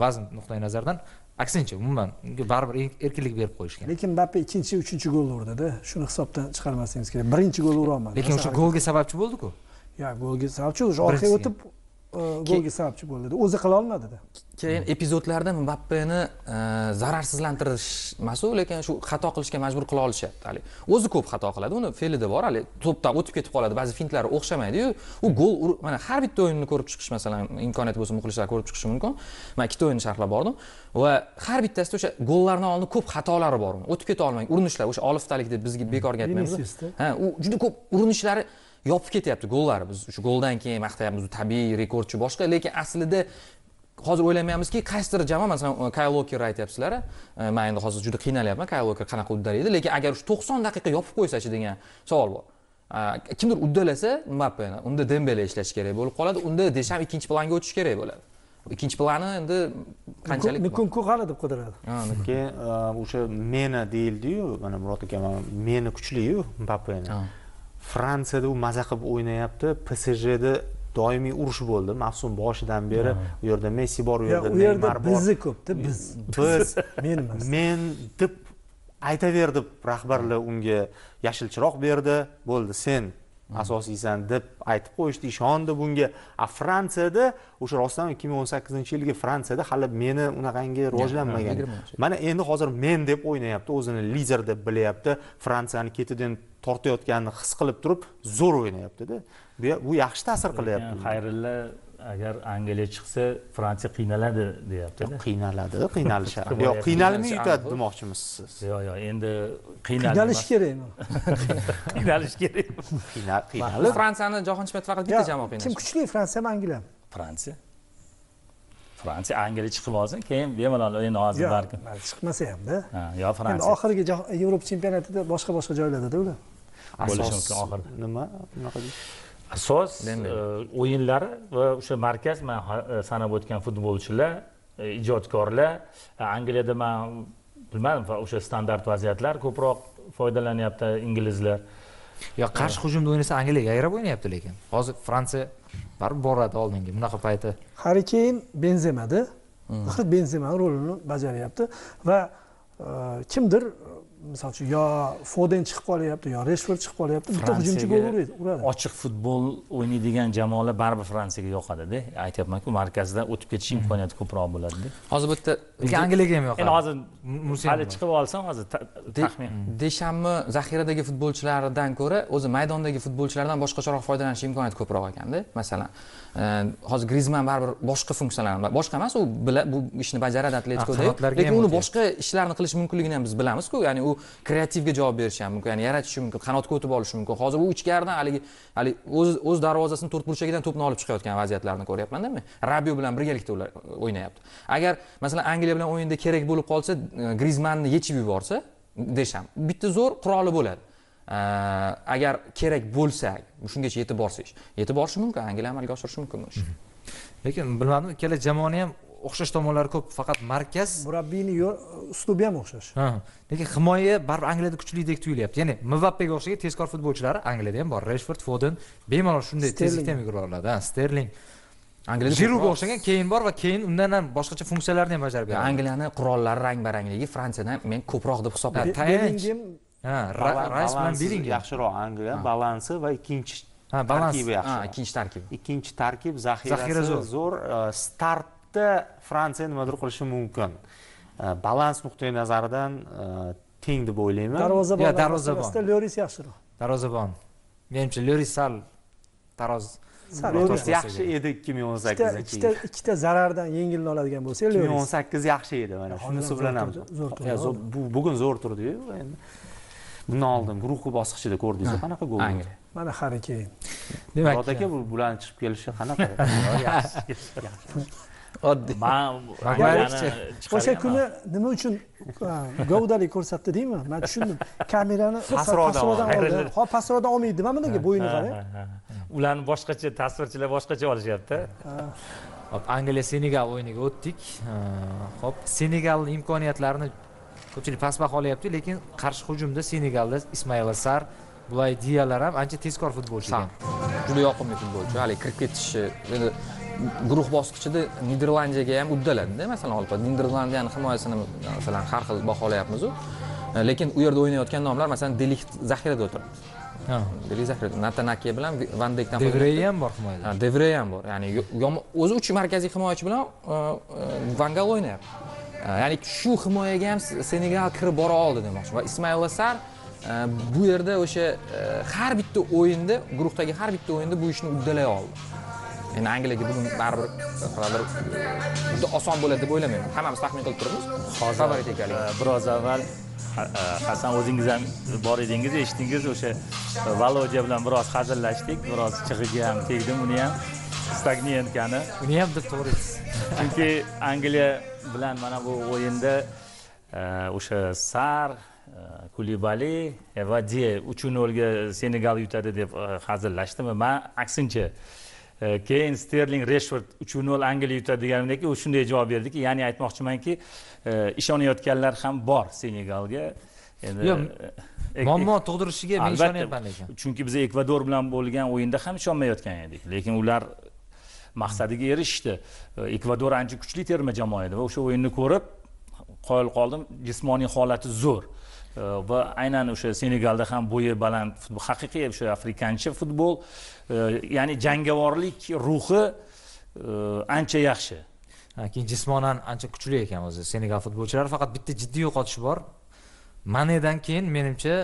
vazn nuqtai nazaridan aksincha umuman unga baribir er- erkinlik berib qo'yishgan. Lekin mbappe ikkinchi uchinchi golni urdida shuni hisobdan chiqarmasligimiz kerak. Birinchi golni urolmadi lekin o'sha golga sababchi bo'ldiku? Yo'q golga sababchi o'sha orqaga o'tib golga sababchi bo'ldida o'zi qila olmadida keyin epizodlarda mbappeni e, zararsizlantirish emas u lekin shu xato qilishga majbur qila olishyapti haligi o'zi ko'p xato qiladi. Uni fe'lida bor haligi to'pdan o'tib ketib qoladi. Ba'zi fintlari o'xshamaydiyu. U gol mana har bitta o'yinni ko'rib chiqish masalan imkoniyati bo'lsa muxlislar ko'rib chiqishi mumkin. Man ikkita o'yinni sharhlab bordim. Va har bittasida o'sha gollardan oldin ko'p xatolari bor. O'tib keta olmang urinishlar o'sha oliftalik deb bizga bekorga aytmaymiz ha u juda ko'p urinishlari yopib ketyapti gollari biz shu goldan keyin maqtayapmiz. U tabiiy rekordchi boshqa lekin aslida hozir o'ylamayapmizki qaysidir jamoa masalan kayl loker aytyapsizlar e, man endi hozir juda qiynalyapman. Kayl loker qanaqa uddalaydi lekin agar shu to'qson daqiqa yopib qo'ysachi degan savol bor. Kimdir uddalasa mbappeni unda dembele ishlashi kerak bo'lib qoladi unda desham ikkinchi planga o'tishi kerak bo'ladi. Ikkinchi plani endi qanchalik nukunku qani deb qidiradi. Keyin o'sha meni deyildiyu mana murod aka meni kuchliyu mbappeni. Fransiyada u maza qilib o'ynayapti. Psjda doimiy urush bo'ldi. Mavsum boshidan beri u yerda messi bor u yerda neymar bor. bizni ko'pda biz. Biz men emas. men deb aytaver deb rahbarlar unga. Yashil chiroq berdi. Bo'ldi sen asosiysan deb aytib qo'yishdi ishondi bunga. A fransiyada o'sha rostdan ikki ming o'n sakkizinchi yilgi fransiyada hali meni unaqangi rivojlanmagan. mana endi hozir men deb o'ynayapti o'zini lider deb bilyapti. Fransiyani ketidan tortayotganini his qilib turib zo'r o'ynayaptida. Bu bu yaxshi ta'sir qilyapti. Xayrilla agar angliya chiqsa fransiya qiynaladi deyaptida. Qiynaladi qiynalishadi yo'q qiynalmay yutadi demoqchimisiz siz. Yo'q yo'q endi qiynalish kerakmi qiynalish kerak [laughs] qiynalib. Fransiyani jahon chempionatida faqat bitta jamoa kim qiynashi kuchli fransiyami angliyami fransiya. Fransiya angliya chiqib olsin keyin bemalol endi hozir balkim chiqmasa hamda Ha, yo endi fransiya. oxirgi jahon- yevropa chempionatida boshqa boshqa joylardada ular. Bo'lishi asos mumkin oxirida. nima unaqa deysiz? Asos e, o'yinlari va o'sha markaz man e, sanab o'tgan futbolchilar e, ijodkorlar angliyada man bilmadim o'sha standart vaziyatlar ko'proq foydalanyapti inglizlar. Yo qarshi hujumda o'ynasa angliyaga yayrab o'ynayapti lekin hozir fransiya baribir boradi oldinga bunaqa payti. Hari keyn benzemada. Axir benzemani rolini bajaryapti va kimdir misol uchun yo foden chiqib qolyapti yo reshford chiqib qolyapti bitta hujumchi gol uradi uradi. ochiq futbol o'ynaydigan jamoalar baribir fransiyaga yoqadida aytyapmanku markazdan o'tib ketish imkoniyati ko'proq bo'ladida hozir bu yerda lekin angliyaga ham endi yoqadi hozir Mursiy hali chiqib olsam hozir taxmin deshammi zaxiradagi futbolchilaridan ko'ra o'zi maydondagi futbolchilardan boshqacharoq foydalanish imkoniyati ko'proq ekanda masalan hozir grizman baribir boshqa funksiyalarni boshqa emas u bu ishni bajaradi atletikoda qanotlarga lekin uni boshqa ishlarni qilishi mumkinligini ham biz bilamizku. Ya'ni u kreativga javob berishi ham mumkin ya'ni yaratishi mumkin qanotga o'tib olishi mumkin. Hozir u ichkaridan haligi haligi o'z o'z darvozasini to'rt burchagidan to'pni olib chiqayotgan vaziyatlarni ko'ryapmanda men. Rabio bilan birgalikda ular o'ynayapti. Agar masalan angliya bilan o'yinda kerak bo'lib qolsa grizmanni yechib yuborsa desham bitta zo'r quroli bo'ladi agar kerak bo'lsa shungacha yetib borsa ish yetib borishi mumkin angliya amalga oshirishi mumkin bu ishni lekin bilmadim ikkala jamoani ham o'xshash tomonlari ko'p faqat markaz murabbiyni uslubi ham o'xshash. Ha lekin himoya baribir angliyada kuchlidek tuyulyapti. Ya'ni mbappega o'xshagan tezkor futbolchilari angliyada ham bor reshford foden bemalol shunday tezlikda ham yugura oladi ha sterling. Angliyada jiruga o'xshagan keyin bor va keyin undan ham boshqacha funksiyalarni ham bajarib beradi. Angliyani qurollari rang barangligi fransiyadan men ko'proq deb hisoblayman tayanch ha bilan bilingan yaxshiroq angliya. Balansi va ikkinchi ha balans. tarkibi ha yaxshiroq ikkinchi tarkib. Ikkinchi tarkib Zaxira zaxirasi zo'r. startda fransiya nimadir qilishi mumkin. Balans nuqtai nazaridan teng deb o'ylayman. Darvozabon. Yo, darvozabon. lyoris yaxshiroq darvozabon. Menimcha lyoris sal taroz to'g'ri. yaxshi edi ikki ming o'n ikkita sakkizinchi ikkita yil ikkita zarardan yengilni oladigan bo'lsa ikki ming o'n Lloris sakkiz yaxshi edi mana. Shunisi bilan ham bugun zo'r turdiyu endi bundan oldin guruh bosqichida ko'rdingiz qanaqa gol angliya mana Harri Keyn demak murod aka bu bularni chiqib kelishi qanaqa? [laughs] Oddiy. Maguire Angliyani o'sha kuni nima uchun a, gavdalik ko'rsatdi deymi? Man tushundim. Kamerani [laughs] pasroqdan oldi. hop pasroqdan olmaydi mana bunaqa bo'yni qarang ularni boshqacha tasvirchilar boshqacha olishyapti. Hop, Angliya Senegal o'yiniga o'tdik. Hop, Senegalning imkoniyatlarini ko'pchilik past baholayapti, lekin qarshi hujumda Senegalda Ismail Sar, Bulay Diyalar ham ancha tezkor futbolchi ekan. juda yoqimli futbolchi haligi kirib ketishi endi guruh bosqichida niderlandiyaga ham uddaladida masalan olib niderlandiyani himoyasini masalan har xil baholayapmizu lekin u yerda o'ynayotgan nomlar masalan delikt zaxirada o'tiribdi natanake bilan van dekdan Devrey ham bor himoyada. Devrey ham bor. Ya'ni o'zi uch markaziy himoyachi bilan e, e, Van Gal o'ynayapti. Ya'ni shu himoyaga ham Senegal kirib bora oldi demoqchi. Va Ismail Asar bu yerda o'sha har bitta o'yinda, guruhdagi har bitta o'yinda bu ishni uddalay oldi. Endi Angliyaga bugun baribir qanaqadir juda oson bo'ladi deb o'ylamayman. Hammamiz taxmin qilib turibmiz. Favorit ekanligi. e, biroz avval Ha- hasan o'zingiz ham bor edingiz eshitdingiz o'sha valodya bilan biroz hazillashdik biroz chig'iga ham tegdim uni ham stagniyankani Uni ham deb to'g'ri aytasiz. chunki angliya bilan mana bu o'yinda e, o'sha sar e, kulibali va diye uch nolga senegal yutadi deb e, hazillashdim man aksincha e, keyin sterling reshford uch nol angliya yutadi deganimdan keyin u shunday javob berdiki ya'ni aytmoqchimanki e, ishonayotganlar ham bor senegalga endi e, Muammo tug'dirishiga men ishonyapman lekin. chunki biz ekvador bilan bo'lgan o'yinda ham ishonmayotgan edik lekin ular maqsadiga erishishdi. E, Ekvador ancha kuchli terma jamoa edi va o'sha o'yinni ko'rib qoyil qoldim jismoniy holati zo'r. E, va aynan o'sha senegalda ham bo'yi baland futbol haqiqiy o'sha afrikancha futbol e, ya'ni jangovorlik ruhi ancha yaxshi. Keyin jismonan ancha kuchli ekan o'zi Senegal futbolchilari, faqat bitta jiddiy yo'qotish bor. Manedan keyin menimcha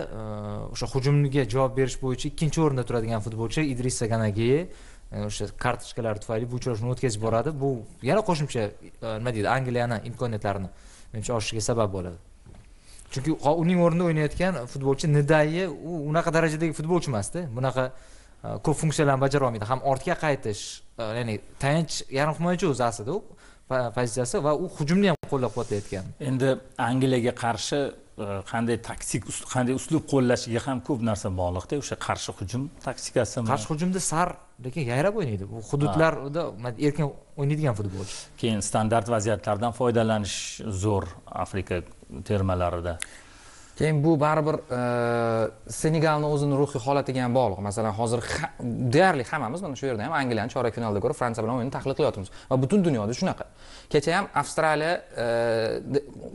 o'sha hujumga javob berish bo'yicha ikkinchi o'rinda turadigan futbolchi Idrissa Ganageye o'sha kartochkalar tufayli bu uchrashuvni o'tkazib boradi. Bu yana qo'shimcha e, nima deydi, Angliyani imkoniyatlarini menimcha oshishiga sabab bo'ladi. Chunki uning o'rnida o'ynayotgan futbolchi nidayi u unaqa darajadagi futbolchi emasda. Bunaqa e, ko'p funksiyalarni bajara olmaydi. Ham ortga qaytish, e, ya'ni tayanch yarim himoyachi o'zi aslida u pozitsiyasi va u hujumni ham qo'llab-quvvatlayotgan. endi angliyaga qarshi e, qanday taktik qanday uslub qo'llashiga ham ko'p narsa bog'liqda o'sha qarshi hujum taktikasimi Qarshi hujumda sar lekin yayrab o'ynaydi. Bu hududlarda erkin o'ynaydigan futbolchi. keyin standart vaziyatlardan foydalanish zo'r afrika termalarida keyin bu baribir e, senegalni o'zini ruhiy holatiga ham bog'liq. Masalan hozir deyarli hammamiz mana shu yerda ham angliyani chorak finalda ko'rib fransiya bilan o'yinni tahlil qilyapmiz. Va butun dunyoda shunaqa. Kecha ham avstraliya e,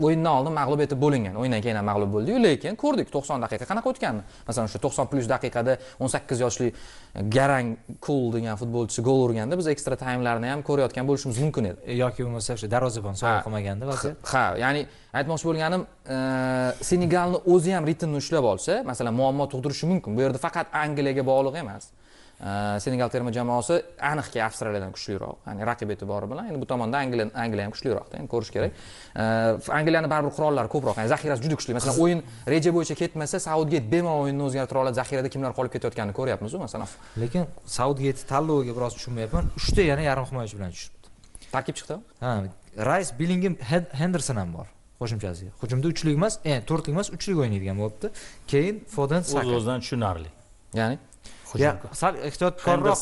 o'yindan oldin mag'lub etib bo'lingan. O'yindan keyin ham mag'lub bo'ldiyu. Lekin ko'rdik to'qson daqiqa qanaqa o'tganini masalan o'sha to'qson plyus daqiqada o'n sakkiz yoshli garang kul degan futbolchisi gol urganda biz ekstra taymlarni ham ko'rayotgan bo'lishimiz mumkin edi. E, yoki bo'lmasa o'sha darvozabon sovg'a qilmaganda vaziyat. ha ya'ni aytmoqchi bo'lganim e, senegalni o'zi ham ritmni ushlab olsa masalan muammo tug'dirishi mumkin. Bu yerda faqat angliyaga bog'liq emas senegal terma jamoasi aniqki avstraliyadan kuchliroq ya'ni raqib e'tibori bilan endi bu tomonda angliya angliya ham kuchliroqda endi ko'rish kerak E, angliyani baribir qurollari ko'proq ya'ni zaxirasi juda kuchli masalan o'yin reja bo'yicha ketmasa sautgeyt bemalol o'yinni o'zgartira oladi zaxirada kimlar qolib ketayotganini ko'ryapmizu masalan Lekin Sautgeyt tanloviga biroz tushunmayapman. 3 ta yana yarim himoyachi bilan tushibdi. tarkib chiqdi Ha, Rays, Billingem, Hen- Henderson ham bor. Qo'shimchasiga. Hujumda 3 lik emas, e, 4 lik emas, 3 lik o'ynaydigan bo'libdi. Keyin Foden, o'z o'zidan tushunarli ya'ni Ya, sal ehtiyotkorroq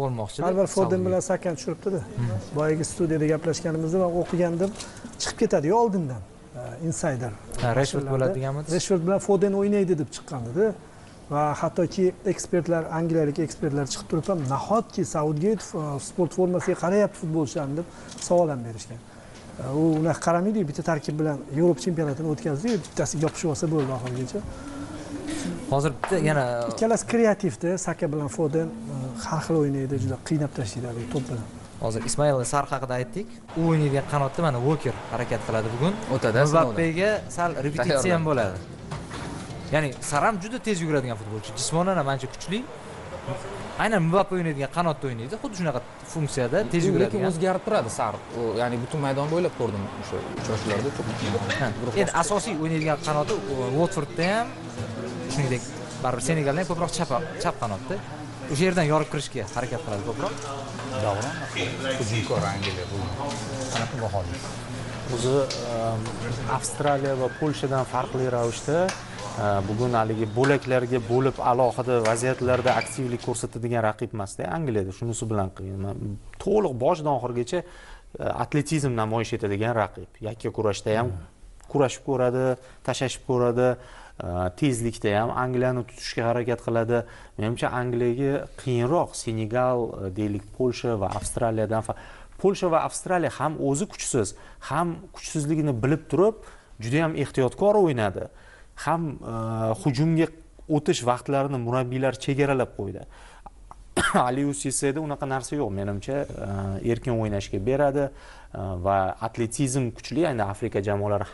bo'lmoqchi. har Foden bilan Sakan tushiribdida boyagi studiyada gaplashganimizda man o'qigandim chiqib ketadiyu oldindan. Insider. Ha, Rashford bo'ladi deganmisiz? reshford bilan foden o'ynaydi deb chiqqanida va hattoki ekspertlar angliyalik ekspertlar chiqib turib ham nahotki sautgeyt e, sport formasiga qarayapti futbolchilarni deb savol ham berishgan. E, u unaqa qaramaydiku bitta tarkib bilan yevropa chempionatini o'tkazdiyu bittasiga yopishib olsa bo'ldi oxirigacha Hozir bitta yana ikkalasi kreativda saka bilan foden har xil o'ynaydi juda qiynab tashlaydi to'p bilan hozir Ismoil Sar haqida aytdik. U o'ynaydigan qanotda mana Walker harakat qiladi bugun. o'tadi. Mbappega sal repetitsiya ham bo'ladi. Ya'ni Sar ham juda tez yuguradigan futbolchi. Jismonan ham ancha kuchli. aynan mbappe o'ynaydigan qanotda o'ynaydi xuddi shunaqa funksiyada tez lekin yuguradigan o'zgarib turadi sar ya'ni butun maydon bo'ylab ko'rdim o'sha uchrashuvlarda endi asosiy o'ynaydigan qanoti votfordda ham shuningdek baribir senegalda ham ko'proq chap chap qanotda o'sha yerdan yorib kirishga harakat qiladi ko'proq. Davron hujumkor angliya bu. Qanaqa baholaysiz o'zi ehm, avstraliya va polshadan farqli ravishda e, bugun haligi bo'laklarga bo'lib alohida vaziyatlarda aktivlik ko'rsatadigan raqib emasda angliyada. Shunisi bilan qiyin. To'liq boshidan oxirigacha e, atletizm namoyish etadigan raqib. Yakkakurashda ham kurashib ko'radi tashlashib ko'radi. e, tezlikda ham angliyani tutishga harakat qiladi. Menimcha angliyaga qiyinroq senegal e, deylik polsha va avstraliyadan polsha va avstraliya ham o'zi kuchsiz ham kuchsizligini bilib turib juda yam ehtiyotkor o'ynadi. Ham e, hujumga o'tish vaqtlarini murabbiylar chegaralab qo'ydi. [coughs] Aliu siseda unaqa narsa yo'q menimcha e, erkin o'ynashga beradi. Э, va atletizm kuchli endi afrika jamoalari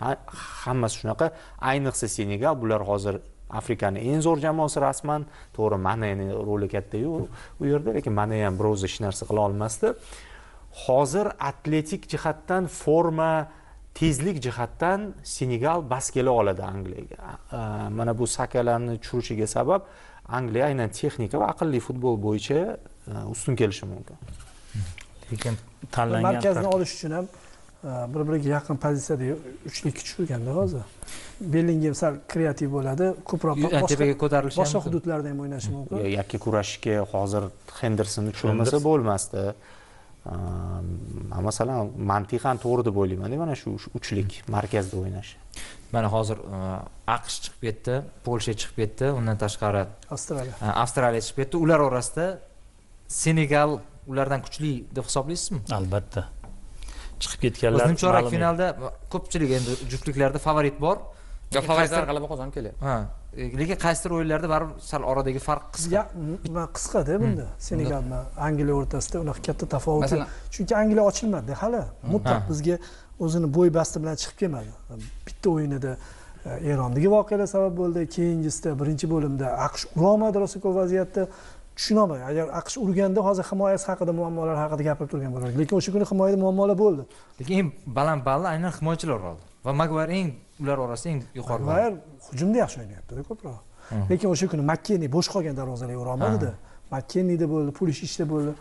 hammasi shunaqa. Ayniqsa senegal bular hozir afrikani eng zo'r jamoasi rasman. To'g'ri maneni roli kattayu u yerda lekin mane ham biroz hech narsa qila olmasdi. Hozir atletik jihatdan forma tezlik jihatdan senegal bas kela oladi angliyaga. Mana bu sakalarni tushirishiga sabab angliya aynan texnika va aqlli futbol bo'yicha e, ustun kelishi mumkin. Lekin tanlangan markazni olish uchun ham e, bir biriga yaqin pozitsiyada uchlikka tushirganda hozir. Bellingem sal kreativ bo'ladi ko'proq tepaga ko'tarilishi boshqa hududlarda ham o'ynashi mumkin. Ya- yakka kurashishga hozir hendersonni tushirmasa bo'lmasdi. Masalan mantiqan to'g'ri deb o'ylaymanda mana shu shu uchlik markazda o'ynash mana hozir e, aqsh chiqib ketdi polsha chiqib ketdi undan tashqari avstraliya. e, avstraliya chiqib ketdi. Ular orasida senegal ulardan kuchli deb hisoblaysizmi? Albatta. Chiqib ketganlar biz nimchorak ma'lum edi. finalda ko'pchilik endi juftliklarda favorit bor. Yo favoritlar g'alaba qozonib kelyapti ha e, lekin qaysidir o'yinlarda baribir sal oradagi farq qisqa? Ya, nima qisqada bunda. Senegal bilan angliya o'rtasida unaqa katta tafovut yo'q. Chunki angliya ochilmadi hali. Mutlaq bizga o'zini bo'y basti bilan chiqib kelmadi. Bitta o'yinida e, erondagi voqealar sabab bo'ldi. Keyingisida birinchi bo'limda aqsh urolmadi rosa ko'p vaziyatda tushunolmayman agar aqsh urganda hozir himoyasi haqida muammolar haqida gapirib turgan bo'lardik. Lekin o'sha kuni himoyada muammolar bo'ldi. Lekin eng baland ballni aynan himoyachilar oldi va magvar eng ular orasida eng yuqori magvar hujumda yaxshi o'ynayaptida ko'proq. Lekin o'sha kuni makkenni bo'sh qolgan darvozalarga urolmadida makkennida bo'ldi pulishishda bo'ldi.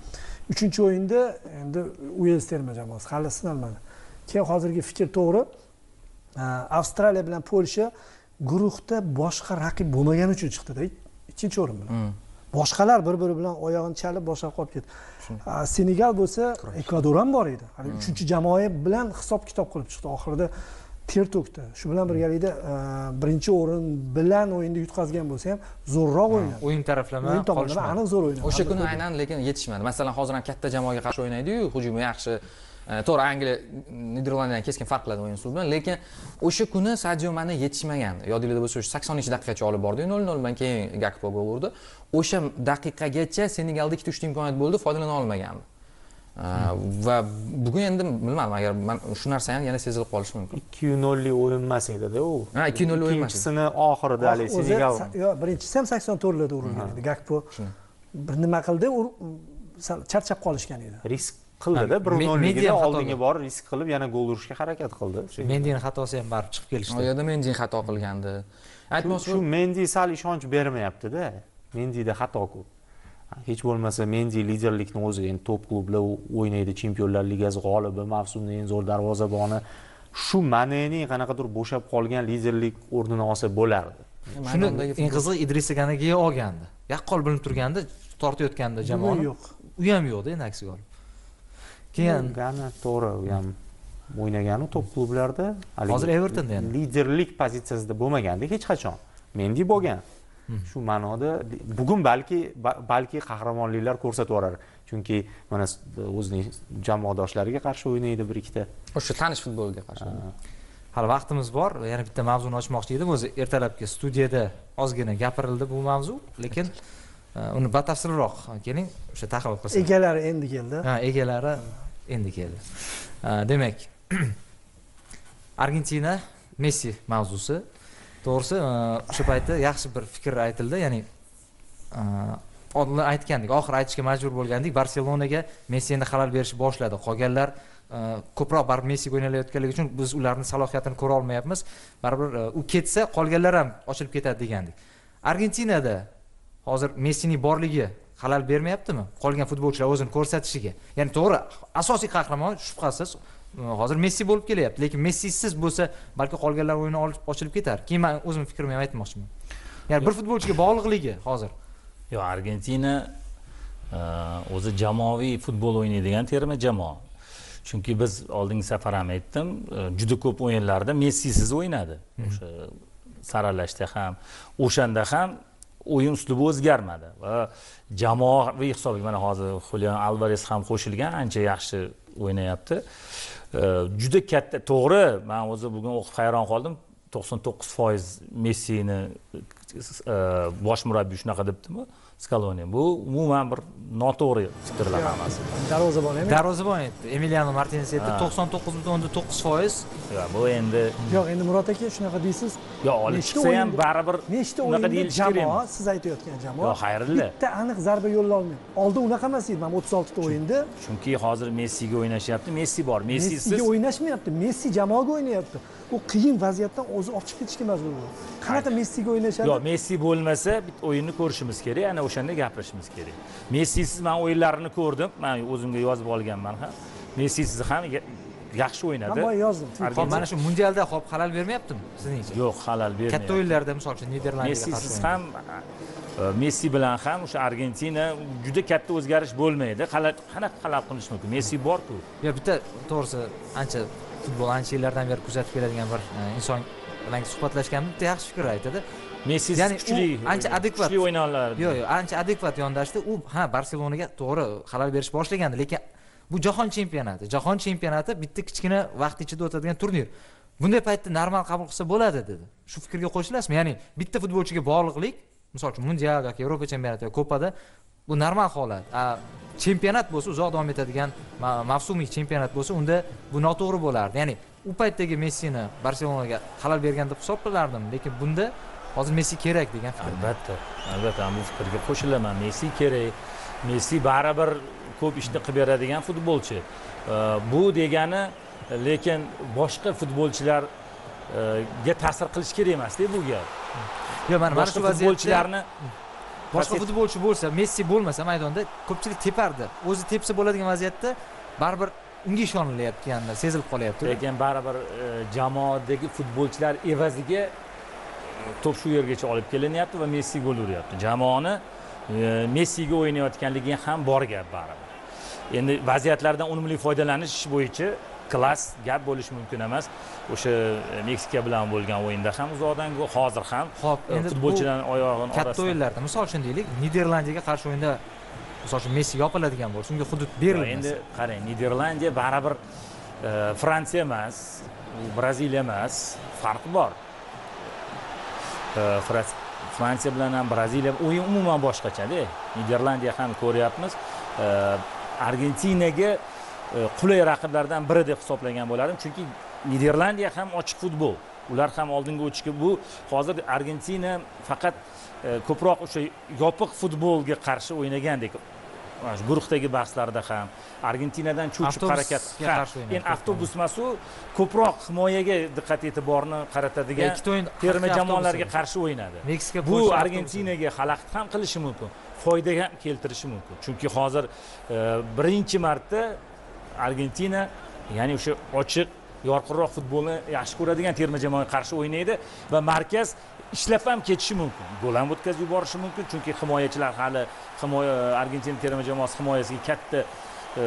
Uchinchi o'yinda endi uels terma jamoasi hali sinalmadi. Keyin hozirgi fikr to'g'ri. Avstraliya bilan polsha guruhda boshqa raqib bo'lmagani uchun chiqdida. Ikkinchi o'rin bilan boshqalar bir biri bilan oyog'ini chalib boshqa qolib ketdi. Senegal bo'lsa ekvador ham bor edi. Hali uchinchi jamoa bilan hisob kitob qilib chiqdi. Oxirida ter to'kdi. Shu bilan birgalikda a, birinchi o'rin bilan o'yinda yutqazgan bo'lsa ham zo'rroq o'ynadi. O'yin taraflama o'yin tomonlama aniq zo'r o'ynadi. O'sha kuni aynan lekin yetishmadi. Masalan hozir ham katta jamoaga qarshi o'ynaydiyu. Hujumi yaxshi. E, to'g'ri angliya niderlandiyadan keskin farq qiladi o'yin usuli bilan. Lekin o'sha kuni sadio mane yetishmagan yodingizda bo'lsa o'sha saksoninchi daqiqacha olib bordiyu nol noldan keyin gakpo gol urdi o'sha daqiqagacha senegalda ikkita uchta imkoniyat bo'ldi foydalana olmagandi E, va bugun endi bilmadim agar man shu narsa ham yana sezilib qolishi mumkin. ikki nolli o'yin emas edida u. Ha, 2-0 o'yin emas. Ikkinchisini oxirida haligi senegal sa- yo birinchisi ham sakson to'rtlarda urilgan edi. Gakpo bir nima qildi sal charchab qolishgan edi. Risk qildida bir nolligida oldinga borib risk qilib yana gol urishga harakat qildi. Mendini xatosi ham baribir chiqib u kelishdi. Yerda mendin xato qilgandi. Aytmoqchi shu mendi sal ishonch bermayaptida mendida xato ko'p hech bo'lmasa mendi liderlikni o'zi endi top klublar o'ynaydi chempionlar ligasi g'olibi mavsumning eng zo'r darvozaboni shu manening qanaqadir bo'shab qolgan liderlik o'rnini olsa bo'lardi. Shuni eng qizig'i idrisa ganaga olgandi. Yaqqol bilinib turganda tortayotganda jamoani yo'q. u ham yo'qda endi aksiga olib. Keyin gana to'g'ri u ham o'ynaganu top klublarda Hozir Evertonda endi. liderlik pozitsiyasida bo'lmaganda hech qachon. Mendi bo'lgan shu ma'noda. Bugun balki ba- balki qahramonliklar ko'rsatib yuborar. Chunki mana o'zining jamoadoshlariga qarshi o'ynaydi bir ikkita. O'sha tanish futbolga qarshi. Hali vaqtimiz bor. Yana bitta mavzuni ochmoqchi edim. O'zi ertalabki studiyada ozgina gapirildi bu mavzu lekin [laughs] e, uni batafsilroq keling. O'sha tahlil qilsak egalari endi keldi. Ha egalari endi keldi. Ha, demak [clears throat] argentina messi mavzusi to'g'risi e, o'sha paytda yaxshi bir fikr aytildi ya'ni e, oldin aytgandik oxiri aytishga majbur bo'lgandik. Barselonaga messi endi xalal berishni boshladi. Qolganlar e, ko'proq baribir messiga o'ynalayotganligi uchun biz ularni salohiyatini ko'ra olmayapmiz. Baribir u ketsa qolganlar ham ochilib ketadi degandik. Argentinada hozir messining borligi xalal bermayaptimi? Qolgan futbolchilar o'zini ko'rsatishiga ya'ni to'g'ri asosiy qahramon shubhasiz hozir messi bo'lib kelyapti lekin messisiz bo'lsa balki qolganlar o'yini ochilib ketar. Keyin man o'zimni fikrimni ham aytmoqchiman. Ya'ni bir futbolchiga bog'liqligi hozir. Yo'q argentina e, o'zi jamoaviy futbol o'ynaydigan terma jamoa. Chunki biz oldingi safar ham aytdim e, juda ko'p o'yinlarda messisiz o'ynadi. O'sha saralashda ham o'shanda ham o'yin uslubi o'zgarmadi va jamoaviy hisobga mana hozir xulian alvares ham qo'shilgan ancha yaxshi o'ynayapti juda katta to'g'ri. Man o'zi bugun o'qib hayron qoldim. To'qson to'qqiz foiz messini e, bosh murabbiy shunaqa debdimi? Skaloni bu umuman bir noto'g'ri fikrlar hammasi. Darvozabon darvozabon emiliano martines aytdi to'qson to'qqiz butun o'nda to'qqiz foiz. Yo, bu endi yo'q endi murod aka shunaqa deysiz. Yo olib chiqsa ham baribir nechta unaqa o'yinda deyilishi kerak jamoa siz aytayotgan jamoa Yo, xayrilla. bitta aniq zarba yo'lla olmaydi. Oldin unaqa emas edi mana o'ttiz oltita o'yinda chunki hozir messiga o'ynashyapti. Messi bor. Messisiz messiga o'ynashmayapti messi jamoaga o'ynayapti u qiyin vaziyatdan o'zi olib chiqib ketishga majbur bo'ldi. Qanaqa messiga o'ynashadi. Yo messi bo'lmasa bitta o'yinni ko'rishimiz kerak ana o'shanda gapirishimiz kerak. Messisiz man o'yinlarini ko'rdim. Man o'zimga yozib olganman ham. Messisiz ham ya- yaxshi man o'ynadi. boya yozdim hop mana shu mundialda hop xalal bermayaptimi sizningcha yo'q halal bermayapti katta o'yinlarda misol uchun niderlandiyaga qarshi messisiz ham e, messi bilan ham o'sha argentina juda katta o'zgarish bo'lmaydi. Xalal- qanaqa xalal qilish mumkin? Messi borku. Yo bitta to'g'risi ancha futbol ancha yillardan beri kuzatib keladigan bir e, inson bilan suhbatlashganimda bitta yaxshi fikr aytadi. Messi Ya'ni kuchli ancha adekvat. kuchli o'ynay oladi yo'q yo'q ancha adekvat yondashdi. U ha barselonaga to'g'ri xalal berish boshlagandi lekin bu jahon chempionati jahon chempionati bitta kichkina vaqt ichida o'tadigan turnir. Bunday paytda normal qabul qilsa bo'ladi dedi. Shu fikrga qo'shilasizmi ya'ni bitta futbolchiga bog'liqlik misol uchun mundial yoki yevropa chempionati yoki kopada bu normal holat. Chempionat bo'lsa uzoq davom etadigan ma- mavsumiy chempionat bo'lsa unda bu noto'g'ri bo'lardi. Ya'ni u paytdagi messini barselonaga xalal bergan deb hisoblardim lekin bunda hozir messi kerak degan fikr albatta albatta bu fikrga qo'shilaman. Messi kerak messi baribir ko'p ishni qilib beradigan futbolchi. E, bu degani lekin boshqa futbolchilarga ta'sir qilishi kerak emasda bu gap. Yo'q mana mana shu vaziyatda futbolchilarni boshqa futbolchi bo'lsa messi bo'lmasa maydonda ko'pchilik tepardi. O'zi tepsa bo'ladigan vaziyatda baribir unga ishonilayotgani sezilib qolyapti. Lekin baribir e, jamoadagi futbolchilar evaziga e, to'p shu yergacha olib kelinyapti va messi gol uryapti. Jamoani e, messiga o'ynayotganligi ham bor gap baribir. Endi vaziyatlardan unumli foydalanish bo'yicha klass gap bo'lishi mumkin emas o'sha e, meksika bilan bo'lgan o'yinda ham uzoqdan gol hozir ham Xo'p, e, endi futbolchilarni oyog'ini katta o'yinlarda misol uchun deylik niderlandiyaga qarshi o'yinda misol uchun messi yopiladigan bo'lsa unga hudud berilmasa. Endi qarang niderlandiya baribir e, fransiya emas u braziliya emas farqi bor. Fransiya bilan ham braziliya o'yin umuman boshqachada niderlandiya ham ko'ryapmiz. Argentinaga qulay raqiblardan biri deb hisoblagan bo'lardim. Chunki niderlandiya ham ochiq futbol. Ular ham oldinga o'tishga bu hozir argentina faqat e, ko'proq o'sha yopiq futbolga qarshi o'ynagandek. Mana shu guruhdagi bahslarda ham argentinadan cho'chib harakat endi avtobus emas u ko'proq himoyaga diqqat e'tiborni qaratadigan ikkita o'yin terma jamoalarga qarshi o'ynadi. Meksika bu argentinaga xalaqit ham qilishi mumkin foyda ham keltirishi mumkin. Chunki hozir e, birinchi marta argentina ya'ni o'sha ochiq yorqinroq futbolni yaxshi ko'radigan terma jamoaga qarshi o'ynaydi va markaz ishlab ham ketishi mumkin. Gol ham o'tkazib yuborishi mumkin chunki himoyachilar hali himoya argentina terma jamoasi himoyasiga katta e,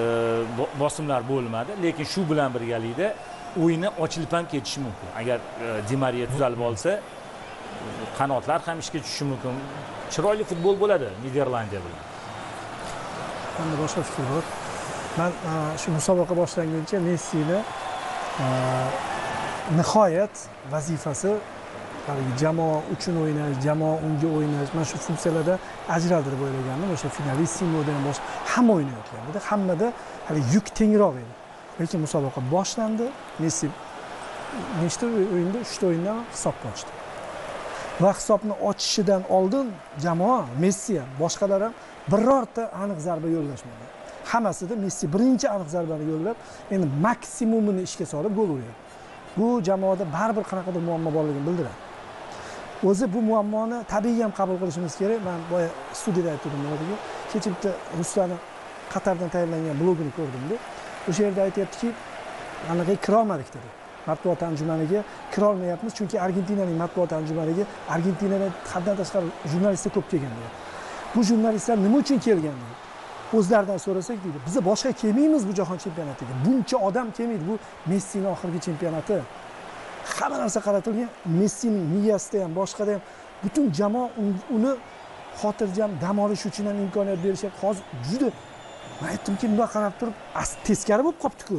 bosimlar bo'lmadi. Lekin shu bilan birgalikda o'yini ochilib ham ketishi mumkin. Agar e, di mariya tuzalib olsa qanotlar ham ishga tushishi mumkin. Chiroyli futbol bo'ladi niderlandiya bilan. Manda boshqa fikr bor man shu e, musobaqa boshlanguncha messini nihoyat vazifasi haligi jamoa uchun o'ynash jamoa unga o'ynash mana shu funksiyalarda ajraldirib o'ylagandim. O'sha finalissimoda ham boshqa hamma o'ynayotgandida hammada haligi yuk tengroq edi. Lekin musobaqa boshlandi. Messi nechta o'yinda? Uchta o'yinda hisobni ochdi va hisobni ochishidan oldin jamoa messi ham boshqalar ham birorta aniq zarba yo'llashmadi. Hammasida messi birinchi aniq zarbani yo'llab endi maksimumini ishga solib gol uryapti bu jamoada baribir qanaqadir muammo borligini bildiradi. O'zi bu muammoni tabiiy ham qabul qilishimiz kerak. Man boya studiyada aytgandim nimaga kecha bitta ruslani qatardan tayyorlangan blogini ko'rdimda o'sha yerda aytyaptiki anaqa kirolmadik dedi. Matbuot anjumaniga kirolmayapmiz chunki argentinaning matbuot anjumaniga argentinadan haddan tashqari jurnalistlar ko'p kelgan deyapti bu jurnalistlar nima uchun kelgan deyapti o'zlaridan so'rasak deydi biza boshqa kelmaymiz bu jahon chempionatiga. Buncha odam kelmaydi bu messini oxirgi chempionati. Hamma narsa qaratilgan. Messining miyasida ham boshqada ham. Butun jamoa uni xotirjam dam olish uchun ham imkoniyat berishyapti hozir juda man aytdimki bundoq qarab turib teskari bo'lib qolibdiku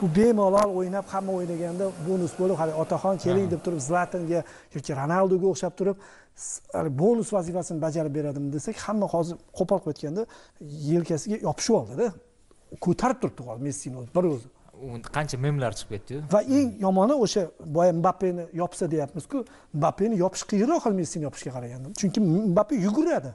bu bemalol o'ynab hamma o'ynaganda bonus bo'lib hali otaxon keling deb turib zlatanga yoki ronalduga o'xshab turib bonus vazifasini bajarib beradimi desak hamma hozir qo'pol qilib aytganda yelkasiga yopishib oldida ko'tarib turibdi hozir messini o'zi bir o'zi. Qancha memlar chiqib ketdiyu? Va eng yomoni o'sha boya mbappeni yopsa deyapmizku mbappeni yopish qiyinroq hali messini yopishga qaraganda chunki mbappe yuguradi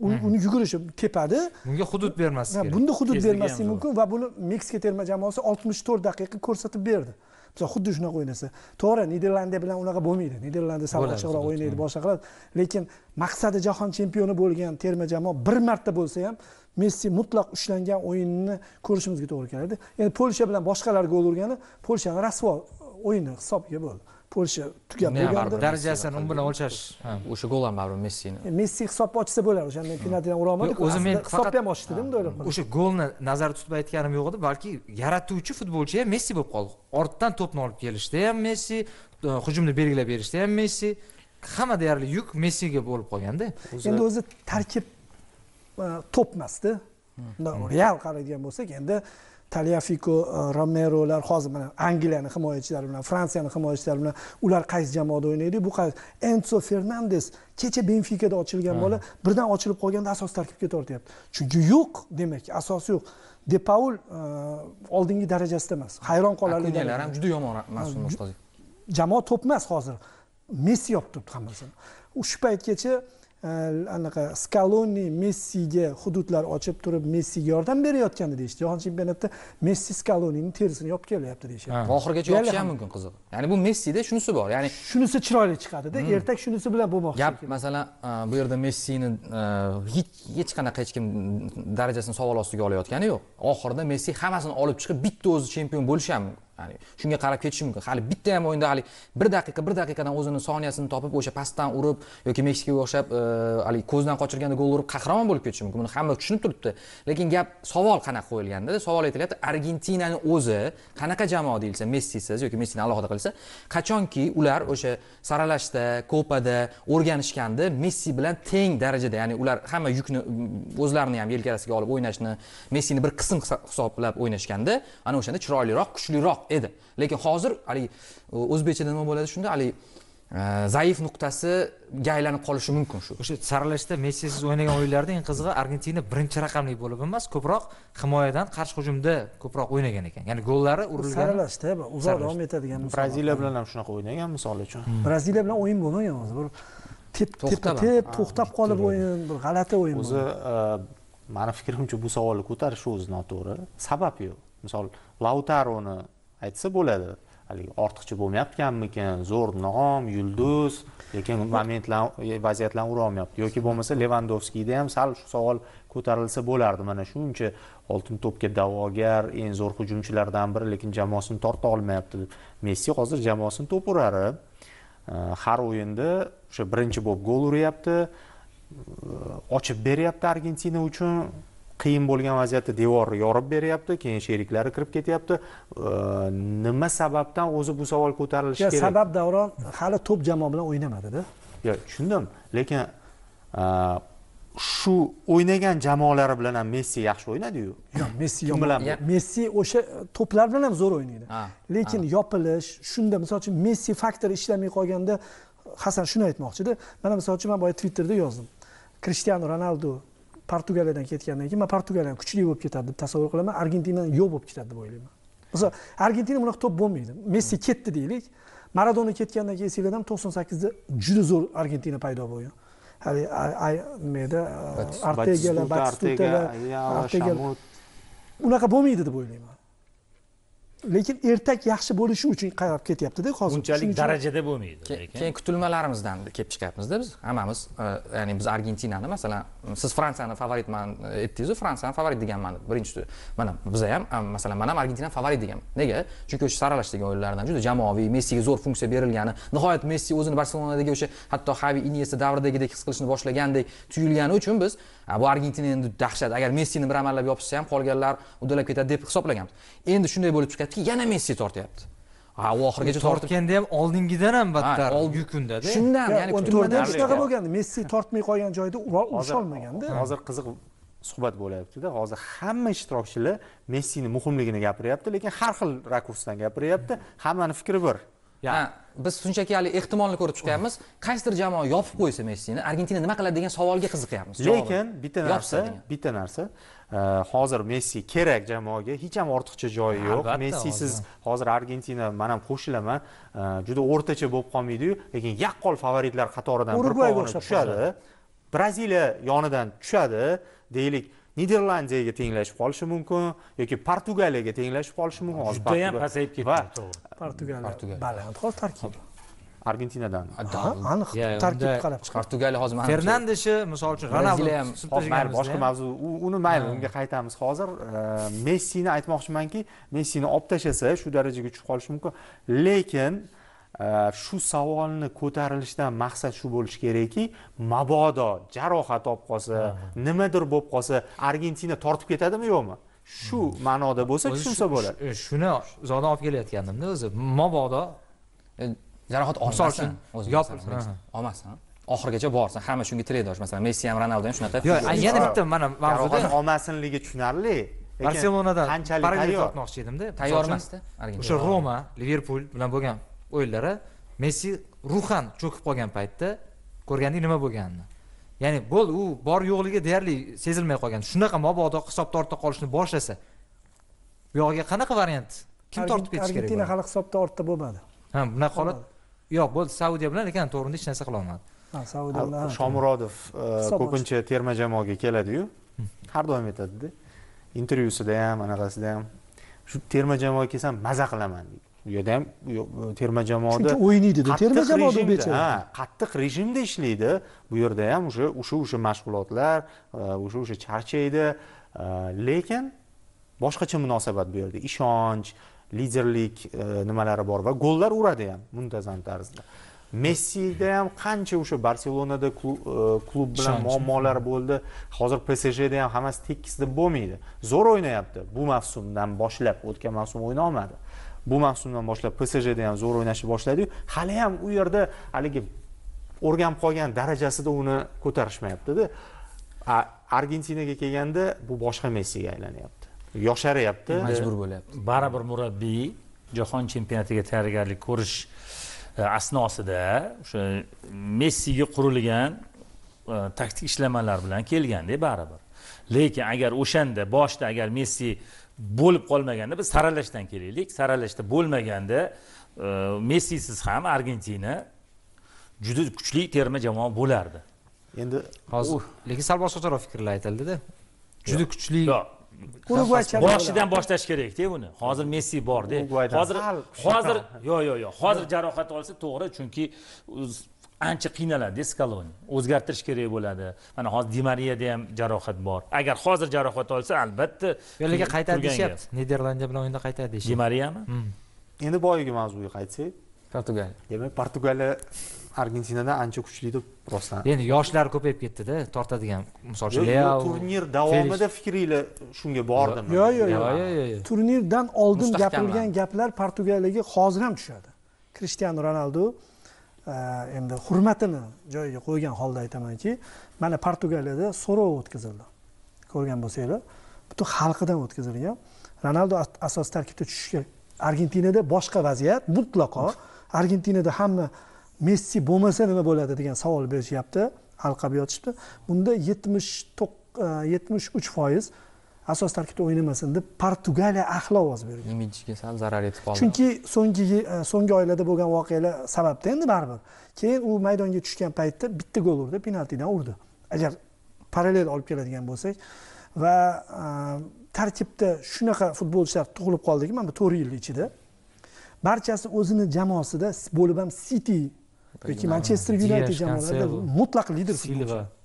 uni yugurishi tepadi. Bunga hudud bermaslik kerak. bunda hudud zo'r. mumkin va buni meksika terma jamoasi oltmish to'rt daqiqa ko'rsatib berdi. Misol xuddi shunaqa o'ynasa. To'g'ri niderlandiya bilan unaqa bo'lmaydi. Niderlandiya sal ochiqroq o'ynaydi boshqa qiladi. Lekin maqsadi jahon chempioni bo'lgan terma jamoa bir marta bo'lsa ham messi mutlaq ushlangan o'yinni ko'rishimizga to'g'ri keladi endi polsha bilan boshqalar gol urgani polshani rasvo o'yini hisobga bo'ldi polsha bo'lganda baribir darajasini u bilan o'lchash ha. o'sha gol ham baribir messini messi hisobni ochsa bo'ladi o'shanda penaltidan ura olmadi O'zi men hisobni ham ochdida bunday o'ylab qolaman. o'sha golni nazarda tutib aytganim yo'q edi balki yaratuvchi futbolchi ham messi bo'lib qoldi. Ortdan to'pni olib kelishda ham messi e, hujumni belgilab berishda ham messi. Hamma deyarli yuk messiga bo'lib qolganda. Endi o'zi tarkib e, to'p emasda bundoq real qaraydigan bo'lsak endi talyafiko e, romerolar hozir mana angliyani himoyachilari bilan fransiyani himoyachilari bilan ular qaysi jamoada o'ynaydi? Bu qaysi? Enso fernandes kecha benfikada ochilgan bola birdan ochilib qolganda asos tarkibga tortyapti chunki yo'q demak asos yo'q. De paul e, oldingi darajasida emas hayron qolarli ham juda yomon nusxada jamoa to'p emas hozir. Messi yopib turibdi hammasini. Shu paytgacha anaqa skaloni messiga hududlar ochib turib messiga yordam berayotgandi deyishdi. Jahon chempionatida messi skalonini terisini yopib kelyapti deyishyapti Ha. oxirigacha yopishi ham mumkin qizig'i. Ya'ni bu messida shunisi bor. Ya'ni shunisi chiroyli chiqadida ertak shunisi bilan bo'lmoqchi gap masalan e, bu yerda messini e, hech hech qanaqa hech kim darajasini savol ostiga olayotgani yo'q. Oxirida messi hammasini olib chiqib bitta o'zi chempion bo'lishi ham mumkin ya'ni shunga qarab ketishi mumkin. Hali bitta ham o'yinda hali bir daqiqa bir daqiqadan o'zini soniyasini topib o'sha pastdan urib yoki meksikaga o'xshab eh, haligi ko'zdan qochirganda gol urib qahramon bo'lib ketishi mumkin. Buni hamma tushunib turibdi. Lekin gap savol qanaqa qo'yilganda savol aytilyapti argentinani o'zi qanaqa jamoa deyilsa messisiz yoki messini alohida qilsa qachonki ular o'sha saralashda kopada o'rganishganda messi bilan teng darajada ya'ni ular hamma yukni mm, o'zlarini ham yelkasiga olib o'ynashni messini bir qism hisoblab o'ynashganda ana o'shanda chiroyliroq kuchliroq edi. Lekin hozir haligi o'zbekchada nima bo'ladi shunda? Haligi e, zaif nuqtasiga aylanib qolishi mumkin shu. O'sha saralashda messisiz o'ynagan o'yinlarda eng qizig'i argentina birinchi raqamli bo'lib emas ko'proq himoyadan qarshi hujumda ko'proq o'ynagan ekan. Ya'ni gollari urilgan. Saralashda uzoq davom etadigan braziliya bilan ham shunaqa o'ynagan misol uchun. Braziliya bilan o'yin bo'lmagan hozir bir tep To'xtab tep tep to'xtab qolib o'yin bir g'alati o'yin o'zi bo'ldi. e, mani fikrimcha bu savolni ko'tarish o'zi noto'g'ri. Sabab yo'q. Misol lautaroni aytsa bo'ladi. Haligi ortiqcha bo'lmayotganmikin zo'r nom yulduz lekin momentlar vaziyatlarni urolmayapti yoki bo'lmasa levandovskiyda ham sal shu savol ko'tarilsa bo'lardi. Mana shuncha oltin to'pga da'vogar eng zo'r hujumchilardan biri lekin jamoasini torta olmayapti deb. Messi hozir jamoasini to'p urari e, har o'yinda o'sha birinchi bo'lib gol uryapti. Ochib beryapti argentina uchun. Qiyin bo'lgan vaziyatda devorni yorib beryapti keyin sheriklari kirib ketyapti. Nima sababdan o'zi bu savol ko'tarilishi kerak? sabab davron hali to'p jamoa bilan o'ynamadida yo tushundim lekin shu o'ynagan jamoalari bilan ham messi yaxshi o'ynadiyu. Yo'q messi Kim yomon bilan messi o'sha to'plar bilan ham zo'r o'ynaydi. Lekin yopilish shunda misol uchun messi faktori ishlamay qolganda hasan shuni aytmoqchida mana misol uchun man boya twitterda yozdim. Krishtianu ronaldu portugaliyadan ketgandan keyin man portugaliya kuchli bo'lib ketadi deb tasavvur qilaman. Argentina yo'q bo'lib ketadi deb o'ylayman. Misol argentina bunaqa to'p bo'lmaydi. Messi ketdi deylik. Maradona ketgandan keyin esinglarda to'qson sakkizda juda zo'r argentina paydo bo'lgan. Haligi ay- nimada artegalar artegalar unaqa bo'lmaydi deb o'ylayman lekin ertak yaxshi bo'lishi uchun qarab ketyaptida hozir unchalik darajada bo'lmaydi keyin kutilmalarimizdan kelib chiqyapmizda biz hammamiz e, ya'ni biz argentinani masalan siz fransiyani favoritman e, aytdingizu fransiyani favorit deganman birinchi mana biza ham am, masalan man ham argentinani favorit deganman nega? Chunki o'sha saralash degan o'yinlardan juda jamoaviy messiga zo'r funksiya berilgani nihoyat messi o'zini barselonadagi o'sha hatto xavi iniesta davridagidek his qilishni boshlagandek tuyulgani uchun biz "Ha, bu argentina endi dahshat. Agar messini bir amallab yopishsa ham qolganlar uddalab ketadi deb hisoblaganmiz. Endi shunday bo'lib chiqyaptiki yana messi tortyapti. Ha u oxirigacha tortib tortganda ham oldingidan ham battar yukundada shundan Ya, ya'ni to'rtinchi shunaqa bo'lgandi. Messi tortmay qolgan joyda urisholmaganda hozir qiziq suhbat bo'lyaptida hozir hamma ishtirokchilar messini muhimligini gapiryapti lekin har xil rakursdan gapiryapti. Hammani fikri bir biz shunchaki hali ehtimolni ko'rib chiqyapmiz. Qaysidir jamoa yopib qo'ysa messini argentina nima qiladi degan savolga qiziqyapmiz. Lekin bitta narsa bitta narsa e, hozir messi kerak jamoaga hech ham ortiqcha joyi yo'q. messisiz hozir. argentina man ham qo'shilaman e, juda o'rtacha bo'lib qolmaydiyu lekin yaqqol favoritlar qatoridan bir pog'ona tushadi. braziliya yonidan tushadi deylik niderlandiyaga tenglashib qolishi mumkin yoki portugaliyaga tenglashib qolishi mumkin. Hozir judayam pasayib ketdi to'g'ri. Portugaliya baland hozir tarkib. Argentinadan. Aniq tarkib qarab chiqadi portugaliya hozir fernandeshi misol uchun ronaldo ham- mayli boshqa mavzu. Uni mayli unga qaytamiz. Hozir E, messini aytmoqchimanki messini olib tashlasa shu darajaga tushib qolishi mumkin. Lekin shu savolni ko'tarilishidan maqsad shu bo'lishi kerakki mabodo jarohat olib qolsa nimadir bo'lib qolsa argentina tortib ketadimi yo'qmi? Shu ma'noda bo'lsa tushunsa shu- bo'ladi. shu- shuni zodan olib kelayotgandimda o'zi mabodo E, jarohat Misol olmasin uchun, yopilsin, olmasin. Oxirigacha borsin. Hamma shunga tilakdosh masalan messi ham ronaldo ham shunaqa yo'q yana bitta mana jarohat mavzuda olmasinligi tushunarli lekin barselonadan qanchalik tayyor? tortmoqchi edimda. Misol tayyor emasda argentina. O'sha roma liverpul bilan bo'lgan o'yinlari messi ruhan cho'kib qolgan paytda ko'rgandek nima bo'lganini. Ya'ni bo'ldi u bor yo'qligi deyarli sezilmay qolgan. Shunaqa mabodo hisob torta qolishni boshlasa bu yog'iga qanaqa variant? Kim tortib ketishi kerak argentina hali hisobda ortda bo'lmadi. Ha bunaqa holat yo'q bo'ldi saudiya bilan lekin to'g'rida hech narsa qila olmadi. Ha saudiya bilan shomurodov e, ko'pincha terma jamoaga keladiyu har doim aytadida intervyusida ham anaqasida ham shu terma jamoaga kelsam maza qilaman deydi u yerda ham terma jamoada chunki o'ynaydida terma jamoada ha qattiq rejimda ishlaydi. Bu yerda ham o'sha o'sha o'sha mashg'ulotlar e, o'sha o'sha charchaydi. E, lekin boshqacha munosabat bu yerda. Ishonch liderlik e, nimalari bor va gollar uradi ham muntazam tarzda. Messida ham qancha o'sha barselonada klu- klub bilan muammolar bo'ldi. Hozir psjda ham hammasi tekis deb bo'lmaydi. Zo'r o'ynayapti. Bu mavsumdan boshlab o'tgan mavsum o'yna olmadi bu mavsumdan boshlab psjda ham zo'r o'ynashni boshladiyu hali ham u yerda haligi o'rganib qolgan darajasida uni ko'tarishmayaptida argentinaga kelganda bu boshqa messiga aylanyapti. Yosharyapti. Majbur bo'lyapti. Baribir murabbiy jahon chempionatiga tayyorgarlik ko'rish e, asnosida o'sha messiga qurilgan e, taktik ishlamalar bilan kelganda baribir. Lekin agar o'shanda boshida agar messi bo'lib qolmaganda biz saralashdan kelaylik. Saralashda bo'lmaganda e, messisiz ham argentina juda kuchli terma jamoa bo'lardi. Endi hozir lekin sal boshqacharoq fikrlar aytildida. Juda kuchli boshidan boshlash kerakda buni hozir messi borda. Hozir hozir yo'q yo'q yo'q. Hozir jarohat olsa to'g'ri chunki ancha qiynaladi skaloni o'zgartirish kerak bo'ladi. Mana hozir di mariyada ham jarohat bor. Agar hozir jarohat olsa albatta yo'lga qaytadi deyishyapti. Niderlandiya bilan o'yinda qaytadi deyishyapti. Mariyami endi boyagi mavzuga qaytsak. Portugaliya demak portugaliya argentinadan ancha kuchli deb rostdan. Endi yoshlar ko'payib ketdida tortadigan misol uchun leao turnir davomida fikringlar shunga bordimi yo'q yo'q yo'q turnirdan oldin gapirilgan gaplar portugaliyaga hozir ham tushadi. Krishtianu ronaldu Э, endi hurmatini joyiga qo'ygan holda aytamanki mana portugaliyada so'rov o'tkazildi. Ko'rgan bo'lsanglar butun xalqidan o'tkazilgan. Ronaldu as- asosiy tarkibda tushishga argentinada boshqa vaziyat mutlaqo. Argentinada hamma messi bo'lmasa nima bo'ladi degan savol berishyapti. Halqab yotishdi. Bunda yetmish to'q- e, yetmish uch foiz asos tarkibda o'ynamasin deb portugaliya ahli ovoz bergan. Imidjiga sal zarar yetib qoldi. Chunki so'nggi e, so'nggi oylarda bo'lgan voqealar sababda endi baribir. Keyin u maydonga tushgan paytda bitta gol urdi penaltidan urdi. Agar parallel olib keladigan bo'lsak va e, tarkibda shunaqa futbolchilar tug'ilib qoldiki mana bu to'rt yil ichida. Barchasi o'zini jamoasida bo'lib ham city yoki manchester united jamoalarida mutlaq lider futbolchi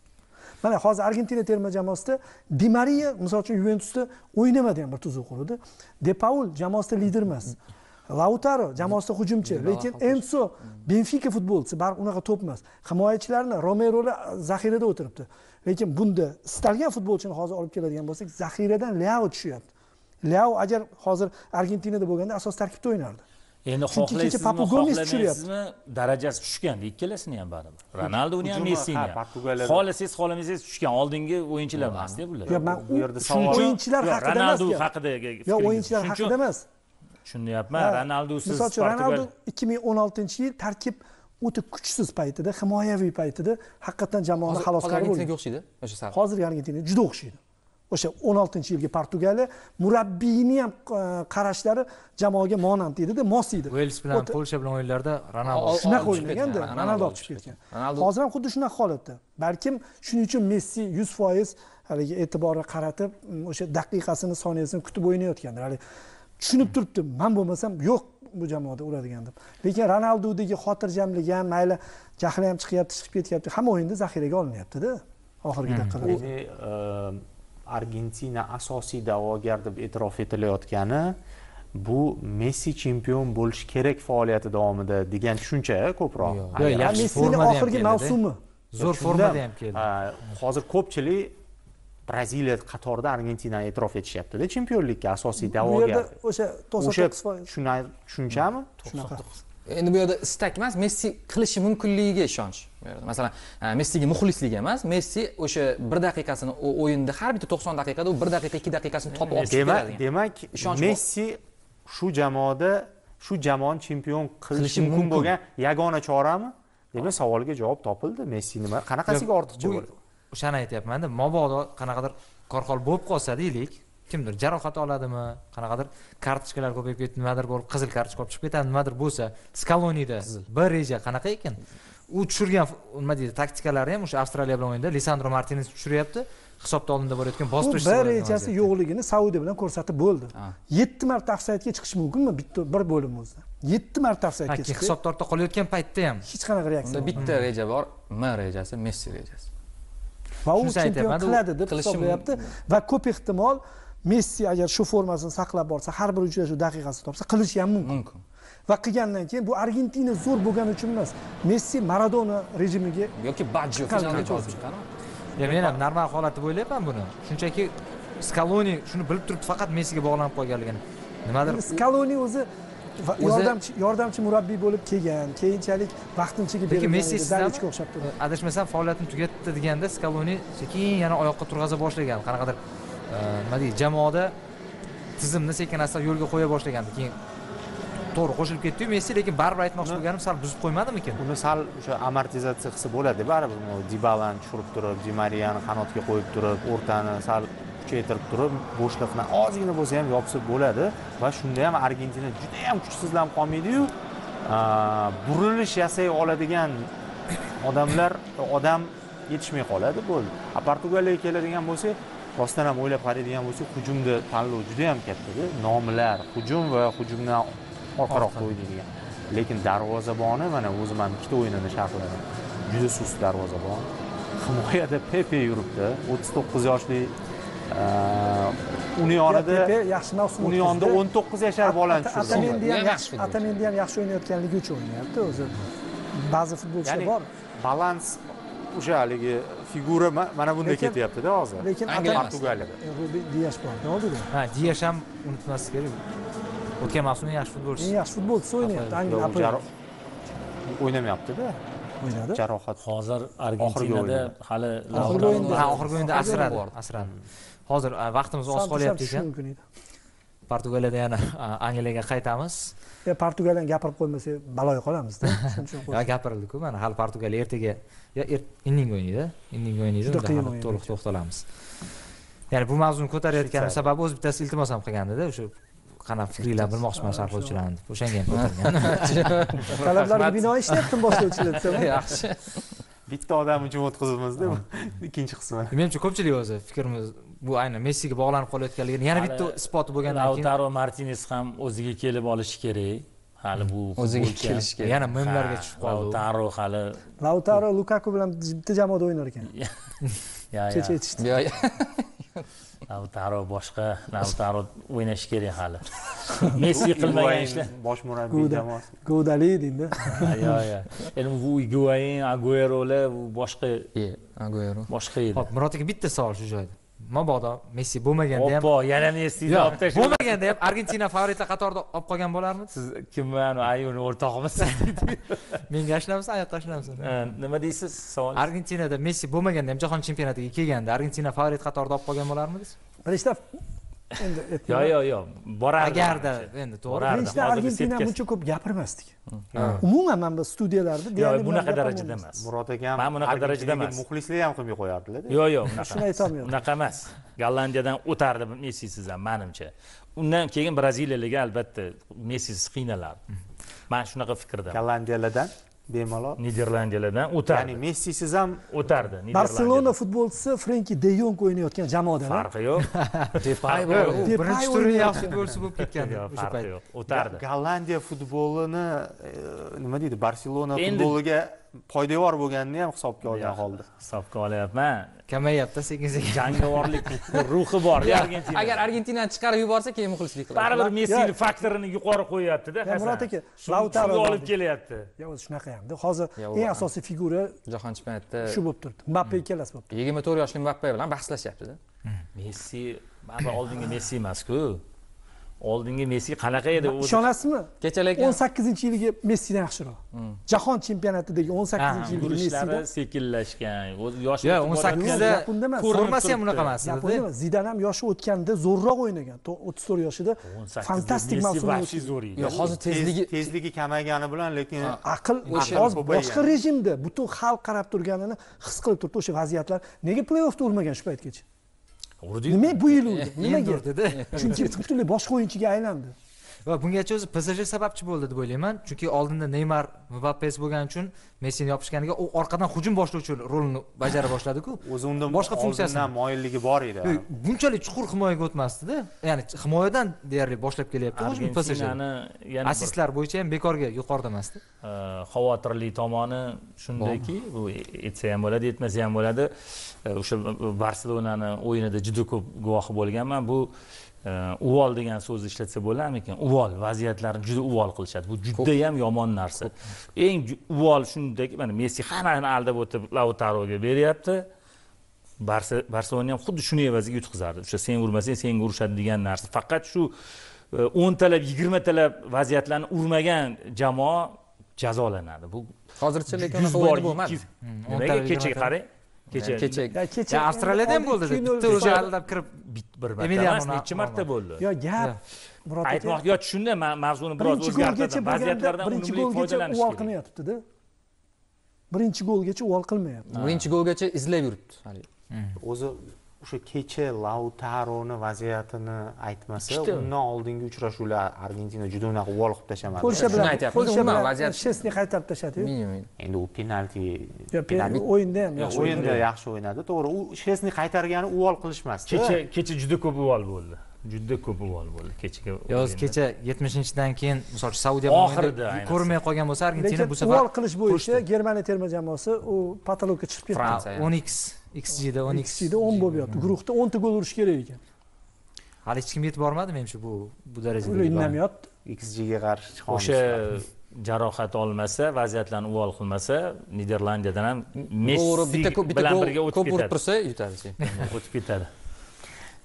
mana hozir argentina terma jamoasida di mariya misol uchun yuventusda o'ynamadi ham bir tuzuq qurdi de paul jamoasida lider emas. Lautaro jamoasida hujumchi lekin enso benfika futbolchisi baribir unaqa to'p emas. Himoyachilarni romerolar zaxirada o'tiribdi. Lekin bunda istalgan futbolchini hozir olib keladigan bo'lsak zaxiradan leao tushyapti. Leao agar hozir argentinada bo'lganda asos tarkibda o'ynardi endi xohlaysizmi Papu Gomes xohlamaysizmi darajasi tushgan. Ikkalasini ham baribir. Ronaldoni ham messini ha, ham. Xohlasangiz xohlamasangiz tushgan. Oldingi o'yinchilar emasda bular yo man u yerda savol- o'yinchilar Yo'q, haqida emas ronaldu gap. haqida yo o'yinchilar haqida emas tushunyapman ronaldusiz misol uchun ronaldu ikki ming o'n oltinchi yil tarkib o'ta kuchsiz paytida himoyaviy paytida haqiqatdan jamoani hozir hozir xaloskori argentinaga bo'lgan o'xshaydi o'sha sal. Hozirgi argentina juda o'xshaydi o'sha o'n oltinchi yilgi portugaliya murabbiyni ham e, qarashlari jamoaga monand edida mos edi uels bilan polsha bilan o'yinlarda ronaldo shunaqa o'ynaganda ronaldo chiqib ketgan hozir ham xuddi shunaqa holatda. Balkim shuning uchun messi yuz foiz haligi e'tiborni qaratib o'sha daqiqasini soniyasini kutib o'ynayotgandir. Haligi tushunib turibdi man bo'lmasam yo'q bu jamoada uradigan deb. Lekin ronaldudagi xotirjamligi ham mayli jahli ham chiqyapti chiqib ketyapti. Hamma o'yinda zaxiraga olinyaptida oxirgi daqiqalarda endi e, argentina asosiy da'vogar deb e'tirof etilayotgani bu messi chempion bo'lishi kerak faoliyati davomida degan tushuncha ko'proq? Messini oxirgi mavsumi. Zo'r formada ham keldi. Hozir ko'pchilik braziliya qatorida argentinani e'tirof etishyaptida chempionlikka asosiy bu yerda da'vogar. o'sha to'qson o'sha to'qqiz foiz. tushuna- tushunchami? Shunaqa endi bu yerda istak emas messi qilishi mumkinligiga ishonch bu yerda masalan e, messiga muxlislik emas messi o'sha bir daqiqasini o'yinda har bitta to'qson daqiqada u bir daqiqa ikki daqiqasini topib olib demak demak messi shu jamoada shu jamoani chempion qilishi mumkin bo'lgan yagona chorami? Demak savolga javob topildi messi nima qanaqasiga ortiqcha bo'ladi o'shani aytyapmanda mabodo qanaqadir korxol bo'lib qolsa deylik kimdir jarohat oladimi? Qanaqadir kartochkalar ko'payib ketdi nimadir bo'lib qizil kartochka olib chiqib ketadi nimadir bo'lsa skalonida bir reja qanaqa ekan? U tushirgan nima deydi taktikalari ham o'sha avstraliya bilan o'yinda lisandro martines tushiryapti hisobda oldinda borayotgan bosqich bir rejasi yo'qligini saudiya bilan ko'rsatib bo'ldi. Yetti marta ofsaydga chiqish mumkinmi? Bitta bir bo'lim o'zida yetti marta ofsaydga chiqdi hisobda ortda qolayotgan paytda ham. Hech qanaqa reaksiya bitta reja bor m rejasi messi rejasi. Va u chempion qiladi deb hisoblayapti va ko'p ehtimol messi agar shu formasini saqlab borsa har bir uchrashuv daqiqasini topsa qilishi ham mumkin. Mumkin. Va qilgandan keyin bu argentina zo'r bo'lgani uchun emas messi maradona rejimiga yoki olib chiqqanu Ya men ham normal holat deb o'ylayapman buni. Shunchaki skaloni shuni bilib turibdi faqat messiga bog'lanib qolganligini. Nimadir skaloni o'zi yordamchi yordamchi murabbiy bo'lib kelgan keyinchalik vaqtinchaga lekin messi Dalichga o'xshab turdi. adashmasam faoliyatini tugatdi deganda skaloni sekin yana oyoqqa turg'aza boshlagan. Qanaqadir nima deydi jamoada tizimni sekin asta yo'lga qo'ya boshlagandi. Keyin to'g'ri qo'shilib ketdiyu messi lekin baribir aytmoqchi bo'lganim sal buzib qo'ymadimikin? Uni sal o'sha amortizatsiya qilsa bo'ladi. Baribir dibalani tushirib turib di mariyani qanotga qo'yib turib o'rtani sal kuchaytirib turib bo'shliqni ozgina bo'lsa ham yopsa bo'ladi. Va shunda ham argentina juda yam kuchsizlanib qolmaydiyu. Burilish yasay oladigan odamlar odam yetishmay qoladi. Bo'ldi a portugaliyaga keladigan bo'lsak rostdan ham o'ylab qaraydigan bo'lsak hujumda tanlov juda yam kattada nomlar hujum va hujumdan orqaroqda o'ynaydigan lekin darvozaboni mana o'zim ham ikkita o'yinini sharhladim. Juda sust darvozabon. Himoyada pepe yuribdi. o'ttiz to'qqiz yoshli uni yonida Pepe yaxshi mavsum uni yonida o'n to'qqiz yashar bolani tushirdi. Atamendi ham Yaxshi. Atamendi ham yaxshi o'ynayotganligi uchun o'ynayapti. O'zi ba'zi futbolchilar bor. balans o'sha haligi figura ma- mana bunday ketyaptida hozir lekin portugaliyada Dias bor oldida ha diyash ham unutmaslik kerak o'tgan mavsumning yaxshi futbolchisi eng yaxshi futbolchisi o'ynayapti Angliya o'ynamayaptida o'ynadi jarohat hozir argentinada hali Oxirgi o'yinda. asradi asradi hozir vaqtimiz oz qolyapti ekan portugaliyada yana [laughs] angliyaga qaytamiz. E portugaliyani gapirib qo'ymasak baloga qolamizda. [laughs] Shuning uchun gapirildiku mana hali portugaliya ertaga ya er- indinga o'ynaydi indinga o'ynaydi Juda qiyin to'liq to'xtalamiz. Ya'ni bu mavzuni ko'tarayotganim sababi o'zi bittasi iltimos ham qilgandida o'sha qanaqa fikringlarni bilmoqchiman sharhlovchilarni o'shanga ham [laughs] ko'targan. Talablarga binoan ishlayaptimi boshlovchilar? Desam yaxshi. Bitta odam uchun o'tkazibmizda ikkinchi qismi. Menimcha ko'pchilik o'zi fikrimiz bu aynan messiga bog'lanib qolayotganligini yana bitta isboti bo'lgandan keyin lautaro martines ham o'ziga kelib olishi kerak. Hali bu o'ziga kelishi kerak. Yana memlarga tushib qoldi lautaro hali lautaro lukaku bilan bitta jamoada o'ynar ekan. [laughs] Kecha aytishdi [laughs] lautaro boshqa lautaro o'ynashi kerak hali. [laughs] Messi qilmagan ishlar. bosh murabbiy jamoasi. Govdali deydi yo yo endi bu guayin aguerolar boshqa aguero boshqa edi. Hop murod aka bitta savol shu joyda mabodo messi bo'lmaganda ham oppo yana messini Yo'q, olib tashlab bo'lmaganda ham argentina favoritlar qatorida olib qolgan bo'larmidi siz kimman ayuni o'rtog'imisiz [laughs] menga ashunamisiz ayoqqa ashunamisiz nima deysiz savol? Argentinada messi bo'lmaganda ham jahon chempionatiga kelganda argentina favorit qatorida olib qolgan bo'larmidingiz? Birinchida endi yo'q yo'q yo'q borardi agarda endi to'g'ri. Birinchidan argentina buncha ko'p gapirmasdik. Umuman mana bu studiyalarda yo'q bunaqa darajada emas. Murod aka ham Man bunaqa darajada emas. muxlislik ham qilmay qo'yardilarda yo'q yo'q unaqa shuni aytolmayapman unaqa emas. Gollandiyadan o'tardi messisiz ham manimcha. Undan keyin braziliyalarga albatta messisiz qiynalardi. Man shunaqa fikrdaman gollandiyalardan bemalol. Niderlandiyalardan ya'ni o'tardi messisiz ham o'tardi barselona futbolchisi frenki de yong o'ynayotgan jamoadan farqi [laughs] yo'q. Depay birinchi turning yaxshi futbolchisi bo'lib ketgandi Yo'q, o'sha farqi payt. yo'q. O'tardi gollandiya futbolini e, nima deydi? Barselona futboliga poydevor bo'lganini ham hisobga olgan holda. hisobga olyapman. Kamayyapti sekin sekin jangovorlik [laughs] ruhi bor agar argentinani chiqarib yuborsa keyin muxlislik qiladi. Baribir messini faktorini yuqori qo'yyaptida Ya, Murod aka, Lautaro olib kelyapti. Yo o'zi shunaqa hamda hozir eng asosiy figura jahon chempionatida shu bo'lib turibdi. Mbappe ikkalasi bo'lib turibdi. Yigirma to'rt yoshli mbappe bilan bahslashyaptida messi baribir oldingi messi emasku oldingi messi qanaqa edi? Ishonasizmi? Kecha lekin o'n sakkizinchi yilgi messidan yaxshiroq. Jahon chempionatidagi o'n sakkizinchi yilgi messidan sekinlashgan. O'zi yoshi yo'q o'n sakkizda Yaponda emas. formasi ham unaqa emas zidan ham yoshi o'tganda zo'rroq o'ynagan. O'ttiz to'rt yoshida. 18 fantastik mavsum zo'r Yo'q, hozir Tez- tezligi tezligi kamaygani bilan lekin aql hozir boshqa rejimda butun xalq qarab turganini his qilib turibdi o'sha vaziyatlar. Nega play offda urmagan shu paytgacha nima bu yil endi nimaga chunki butunlay boshqa o'yinchiga aylandi va bungacha o'zi psj sababchi bo'ldi deb o'ylayman. Chunki oldinda neymar mbappesi bo'lgani uchun messini yopishganiga u orqadan hujum boshlovchi rolini bajara boshladiku. O'zi unda boshqa funksiyasi moyilligi bor edi. Bunchalik chuqur himoyaga o'tmasdida. Ya'ni himoyadan deyarli boshlab kelyapti psj assistlar bo'yicha ham bekorga yuqorida emasda xavotirli tomoni shundaki bu aytsa ham bo'ladi aytmasa ham bo'ladi. O'sha barselonani o'yinida juda ko'p guvohi bo'lganman. Bu uvol degan so'zni ishlatsa bo'larmikan uvol vaziyatlarni juda uvol qilishadi. Bu judayam yomon narsa. Eng uvol shundaki mana messi hammani aldab o'tib lautaroga beryapti. Barsa- barselona ham xuddi shuni evaziga yutqizardi. O'sha sen urmasang senga urishadi degan narsa. Faqat shu e, o'ntalab yigirmatalab vaziyatlarni urmagan jamoa jazolanadi. Bu hozircha lekin yuz unaqa bor o'yin bo'lmadi kechaga yigirmata. qarang kecha kecha Ya, kecha Ya, avstraliyada ham bo'ldi bitta o'zi aldab kirib bir marta emas necha marta bo'ldi? Yo gap murod aytmoqchi yo tushunda ma- mavzuni biroz o'zgartirdim. vaziyatlardan birinchi golgacha uvol qilmayotibdida birinchi golgacha uvol qilmayapti. Birinchi golgacha izlab yuribdi o'zi o'sha kecha lautaroni vaziyatini aytmasa undan oldingi uchrashuvlar argentina juda unaqa uvol qilib tashamadi polsha bilan polsha bilan vaziyat- shestni qaytarib tashladiyu endi u penalti o'yinda ham yaxshi o'yinda yaxshi o'ynadi. To'g'ri u shesni qaytargani uvol qilishmasdi. Kecha kecha juda ko'p uvol bo'ldi. Juda ko'p uvol bo'ldi kechaga yoz kecha yetmishinchidan keyin misol uchun saudiya Oxirida ko'rinmay qolgan bo'lsa argentina bu safar uvol qilish bo'yicha germaniya terma jamoasi u patologga chiqib ketdi. O'n x xgda o'n xgda o'n bo'lib yotdi. Guruhda o'nta gol urish kerak ekan. Hali hech kim yetib bormadi menimcha bu bu darajada ular indamayapti xgga qarshi o'sha jarohat olmasa vaziyatlarni uvol qilmasa niderlandiyadan ham messi ko'p bilan birga ko'p o'tib urib ketadi. tursa yutadi [laughs] o'tib ketadi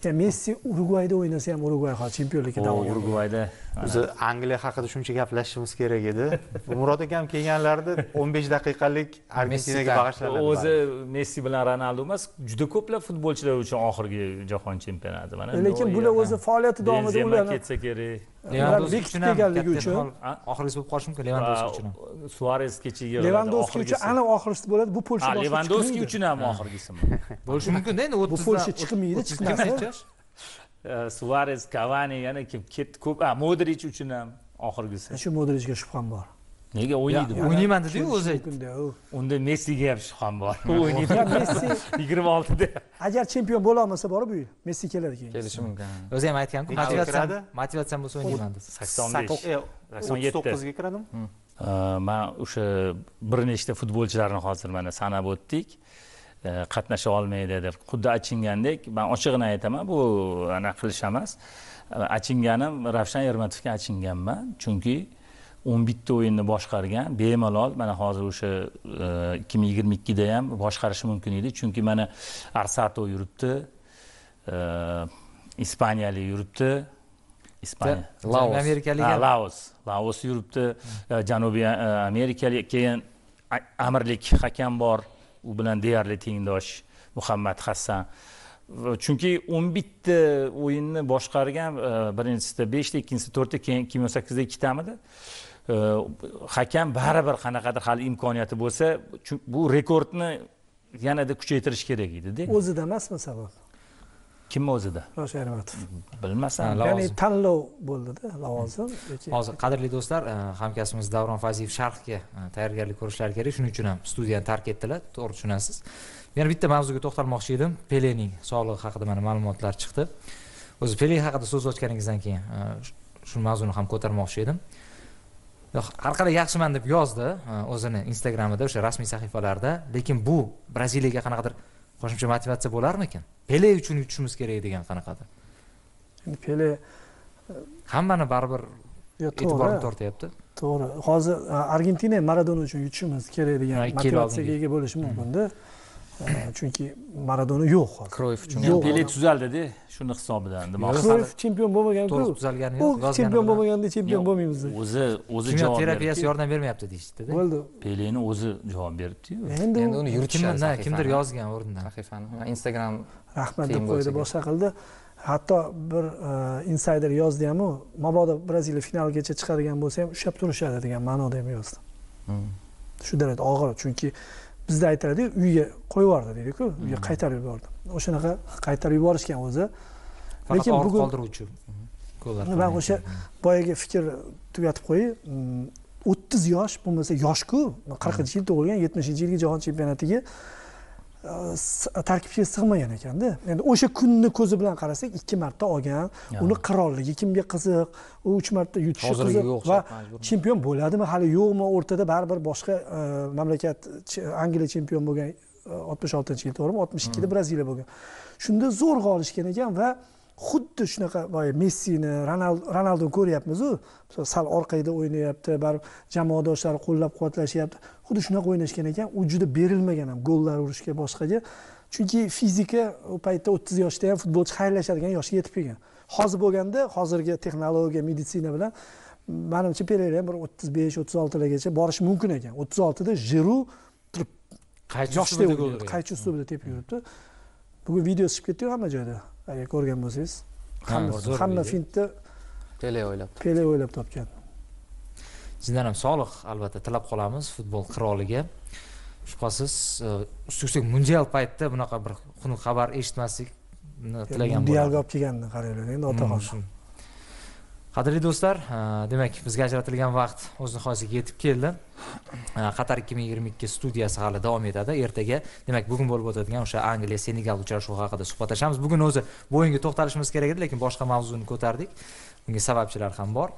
Ya messi urugvayda o'ynasa ham urugvay hozir chempionlikka u da'vo urugvayda o'zi angliya haqida shuncha gaplashishimiz kerak edi murod akam kelganlarida 15 daqiqalik argentinaga Messiga. bag'ishlanadi o'zi messi bilan ronaldu emas juda ko'plab futbolchilar uchun oxirgi jahon chempionati mana lekin bular o'zi faoliyati davomida ularni ketsa kerak levandovski uchun. Kelganligi uchun- oxirgisi bo'lib qolishi mumkin levandovski uchun suares kechiga levandovski uchun aniq oxirgisi bo'ladi bu polsha levandovski uchun ham oxirgisimi [laughs] bo'lishi mumkinda endi o'ttizdan Polsha chiqmaydi, chiqmasa. suares kavani yana kim ketdi ko'p. Modrich uchun ham oxirgisi. Shu modrichga shubham bor nega o'ynaydi bu? o'ynayman dedi-yu o'zi. unda messiga ham shubham bor. O'ynaydi. [laughs] Messi yigirma oltida agar chempion bo'la olmasa borib bu yil messi keladi keyin. Kelishi mumkin. O'zi ham aytganku motivatsiyam kiradi? motivatsiyam bo'lsa o'ynayman dedi. Sakson besh. e, sakson yetti to'qqizga kiradimi? Man o'sha bir nechta futbolchilarni hozir mana sanab o'tdik. Qatnasha olmaydi deb xuddi achingandek man ochig'ini aytaman bu anaqa qilish emas. Achinganim ravshan ermatovga achinganman. Chunki o'n bitta o'yinni boshqargan bemalol mana hozir o'sha ikki ming yigirma ikkida ham boshqarishi mumkin edi. Chunki mana arsato yuribdi e, ispaniyalik yuribdi. Ispaniya. Laos. amerikalik laos. Laos yuribdi. E, janubiy e, amerikalik keyin amirlik hakam bor. U bilan deyarli tengdosh muhammad hassan. Chunki o'n bitta o'yinni boshqargan e, birinchisida beshta ikkinchisida to'rtta keyin ikki ming o'n sakkizda ikkitamidi E, hakam baribir qanaqadir hali imkoniyati bo'lsa bu rekordni yanada kuchaytirish kerak edida o'zida emasmi sabab kim o'zida? Ravshan ermatov bilmasam. Ya'ni tanlov bo'ldida lavozim. Hozir qadrli do'stlar e, hamkasbimiz davron fazliyev sharhga e, tayyorgarlik ko'rishlari kerak. Shuning uchun ham studiyani tark etdilar to'g'ri tushunasiz. Yana bitta mavzuga to'xtalmoqchi edim. Pelening sog'lig'i haqida mana ma'lumotlar chiqdi. O'zi pele haqida so'z ochganingizdan keyin e, sh- shu mavzuni ham ko'tarmoqchi edim har qalay yaxshiman deb yozdi e, o'zini instagramida o'sha rasmiy sahifalarida lekin bu braziliyaga qanaqadir qo'shimcha motivatsiya bo'larmikin? Pele uchun yutishimiz kerak degan qanaqadir. Endi pele hammani baribir to'g'ri. tortyapti. To'g'ri. Hozir a, argentina maradona uchun yutishimiz kerak degan motivatsiyaga ega bo'lishi mumkinda chunki maradona yo'q hozir. Kroyf uchun pele tuzaldida shuni hisobidan. Kroyf chempion bo'lmaganku to'g'ri tuzalgani u yo'q yozgani chempion bo'lmaganda chempion bo'lmaymiz o'zi o'zi kimyo javob terapiyasi yordam bermayapti deyishdida bo'ldi. Peleni o'zi javob beribdiyu. Endi endi u uni na, kimdir yozgan o'rnidan sahifani instagram rahmat deb qo'ydi boshqa qildi hatto bir e, insayder yozdi hamu mabodo braziliya finalgacha chiqadigan bo'lsa ham ushlab turishadi degan ma'noda ham yozdi. Hmm. shu darajada og'ir chunki bizda aytiladiku uyga qo'yib yubordi deydiku uyga Hmm. qaytarib yubordi. O'shanaqa qaytarib yuborishgan o'zi. Lekin bugun- qoldiruvchi gollar man o'sha boyagi fikr tugatib qo'yay Mm, o'ttiz yosh bo'lmasa yoshku qirqinchi yil tug'ilgan yetmishinchi yilgi jahon chempionatiga tarkibga sig'magan ekanda. Endi o'sha kunni ko'zi bilan qarasak ikki marta olgan uni qirolligi kimga qiziq u uch marta yutishi qiziq va chempion bo'ladimi hali yo'qmi o'rtada baribir boshqa e, mamlakat angliya chempion bo'lgan oltmish oltinchi yil to'g'rimi oltmish ikkida braziliya bo'lgan. Shunda zo'rg'a olishgan ekan va xuddi shunaqa boya messini Ronal- ronaldoni ko'ryapmizu. Sal orqada o'ynayapti baribir jamoadoshlari qo'llab quvvatlashyapti xuddi shunaqa o'ynashgan ekan u juda berilmagan ham gollar urishga boshqaga. Chunki fizika u paytda o'ttiz yoshda ham futbolchi xayrlashadigan yoshga yetib kelgan. Hozir bo'lganda hozirgi texnologiya meditsina bilan manimcha pereira ham bir o'ttiz besh o'ttiz oltilargacha borishi mumkin ekan. O'ttiz oltida jiru urgan. qaychi uslubida tepib yuribdi. Bugun videosi chiqib ketdiyu hamma joyda agar ko'rgan bo'lsangiz hamma hamma fintni pele o'ylab pele o'ylab topgan. Sizdan ham sog'liq albatta tilab qolamiz futbol qiroliga. Shubhasiz e, usti ustiga mundial paytida bunaqa bir xunuk xabar eshitmaslikni tilagan mundialga olib kelganini qaranglar endi Hmm, otaxon. Qadrli do'stlar demak bizga ajratilgan vaqt o'z nihoyasiga yetib keldi. Qatar ikki ming yigirma ikki studiyasi hali davom etadi. Ertaga demak bugun bo'lib o'tadigan o'sha angliya senegal uchrashuvi haqida suhbatlashamiz. Bugun o'zi bu o'yinga to'xtalishimiz kerak edi lekin boshqa mavzuni ko'tardik. Bunga sababchilar ham bor.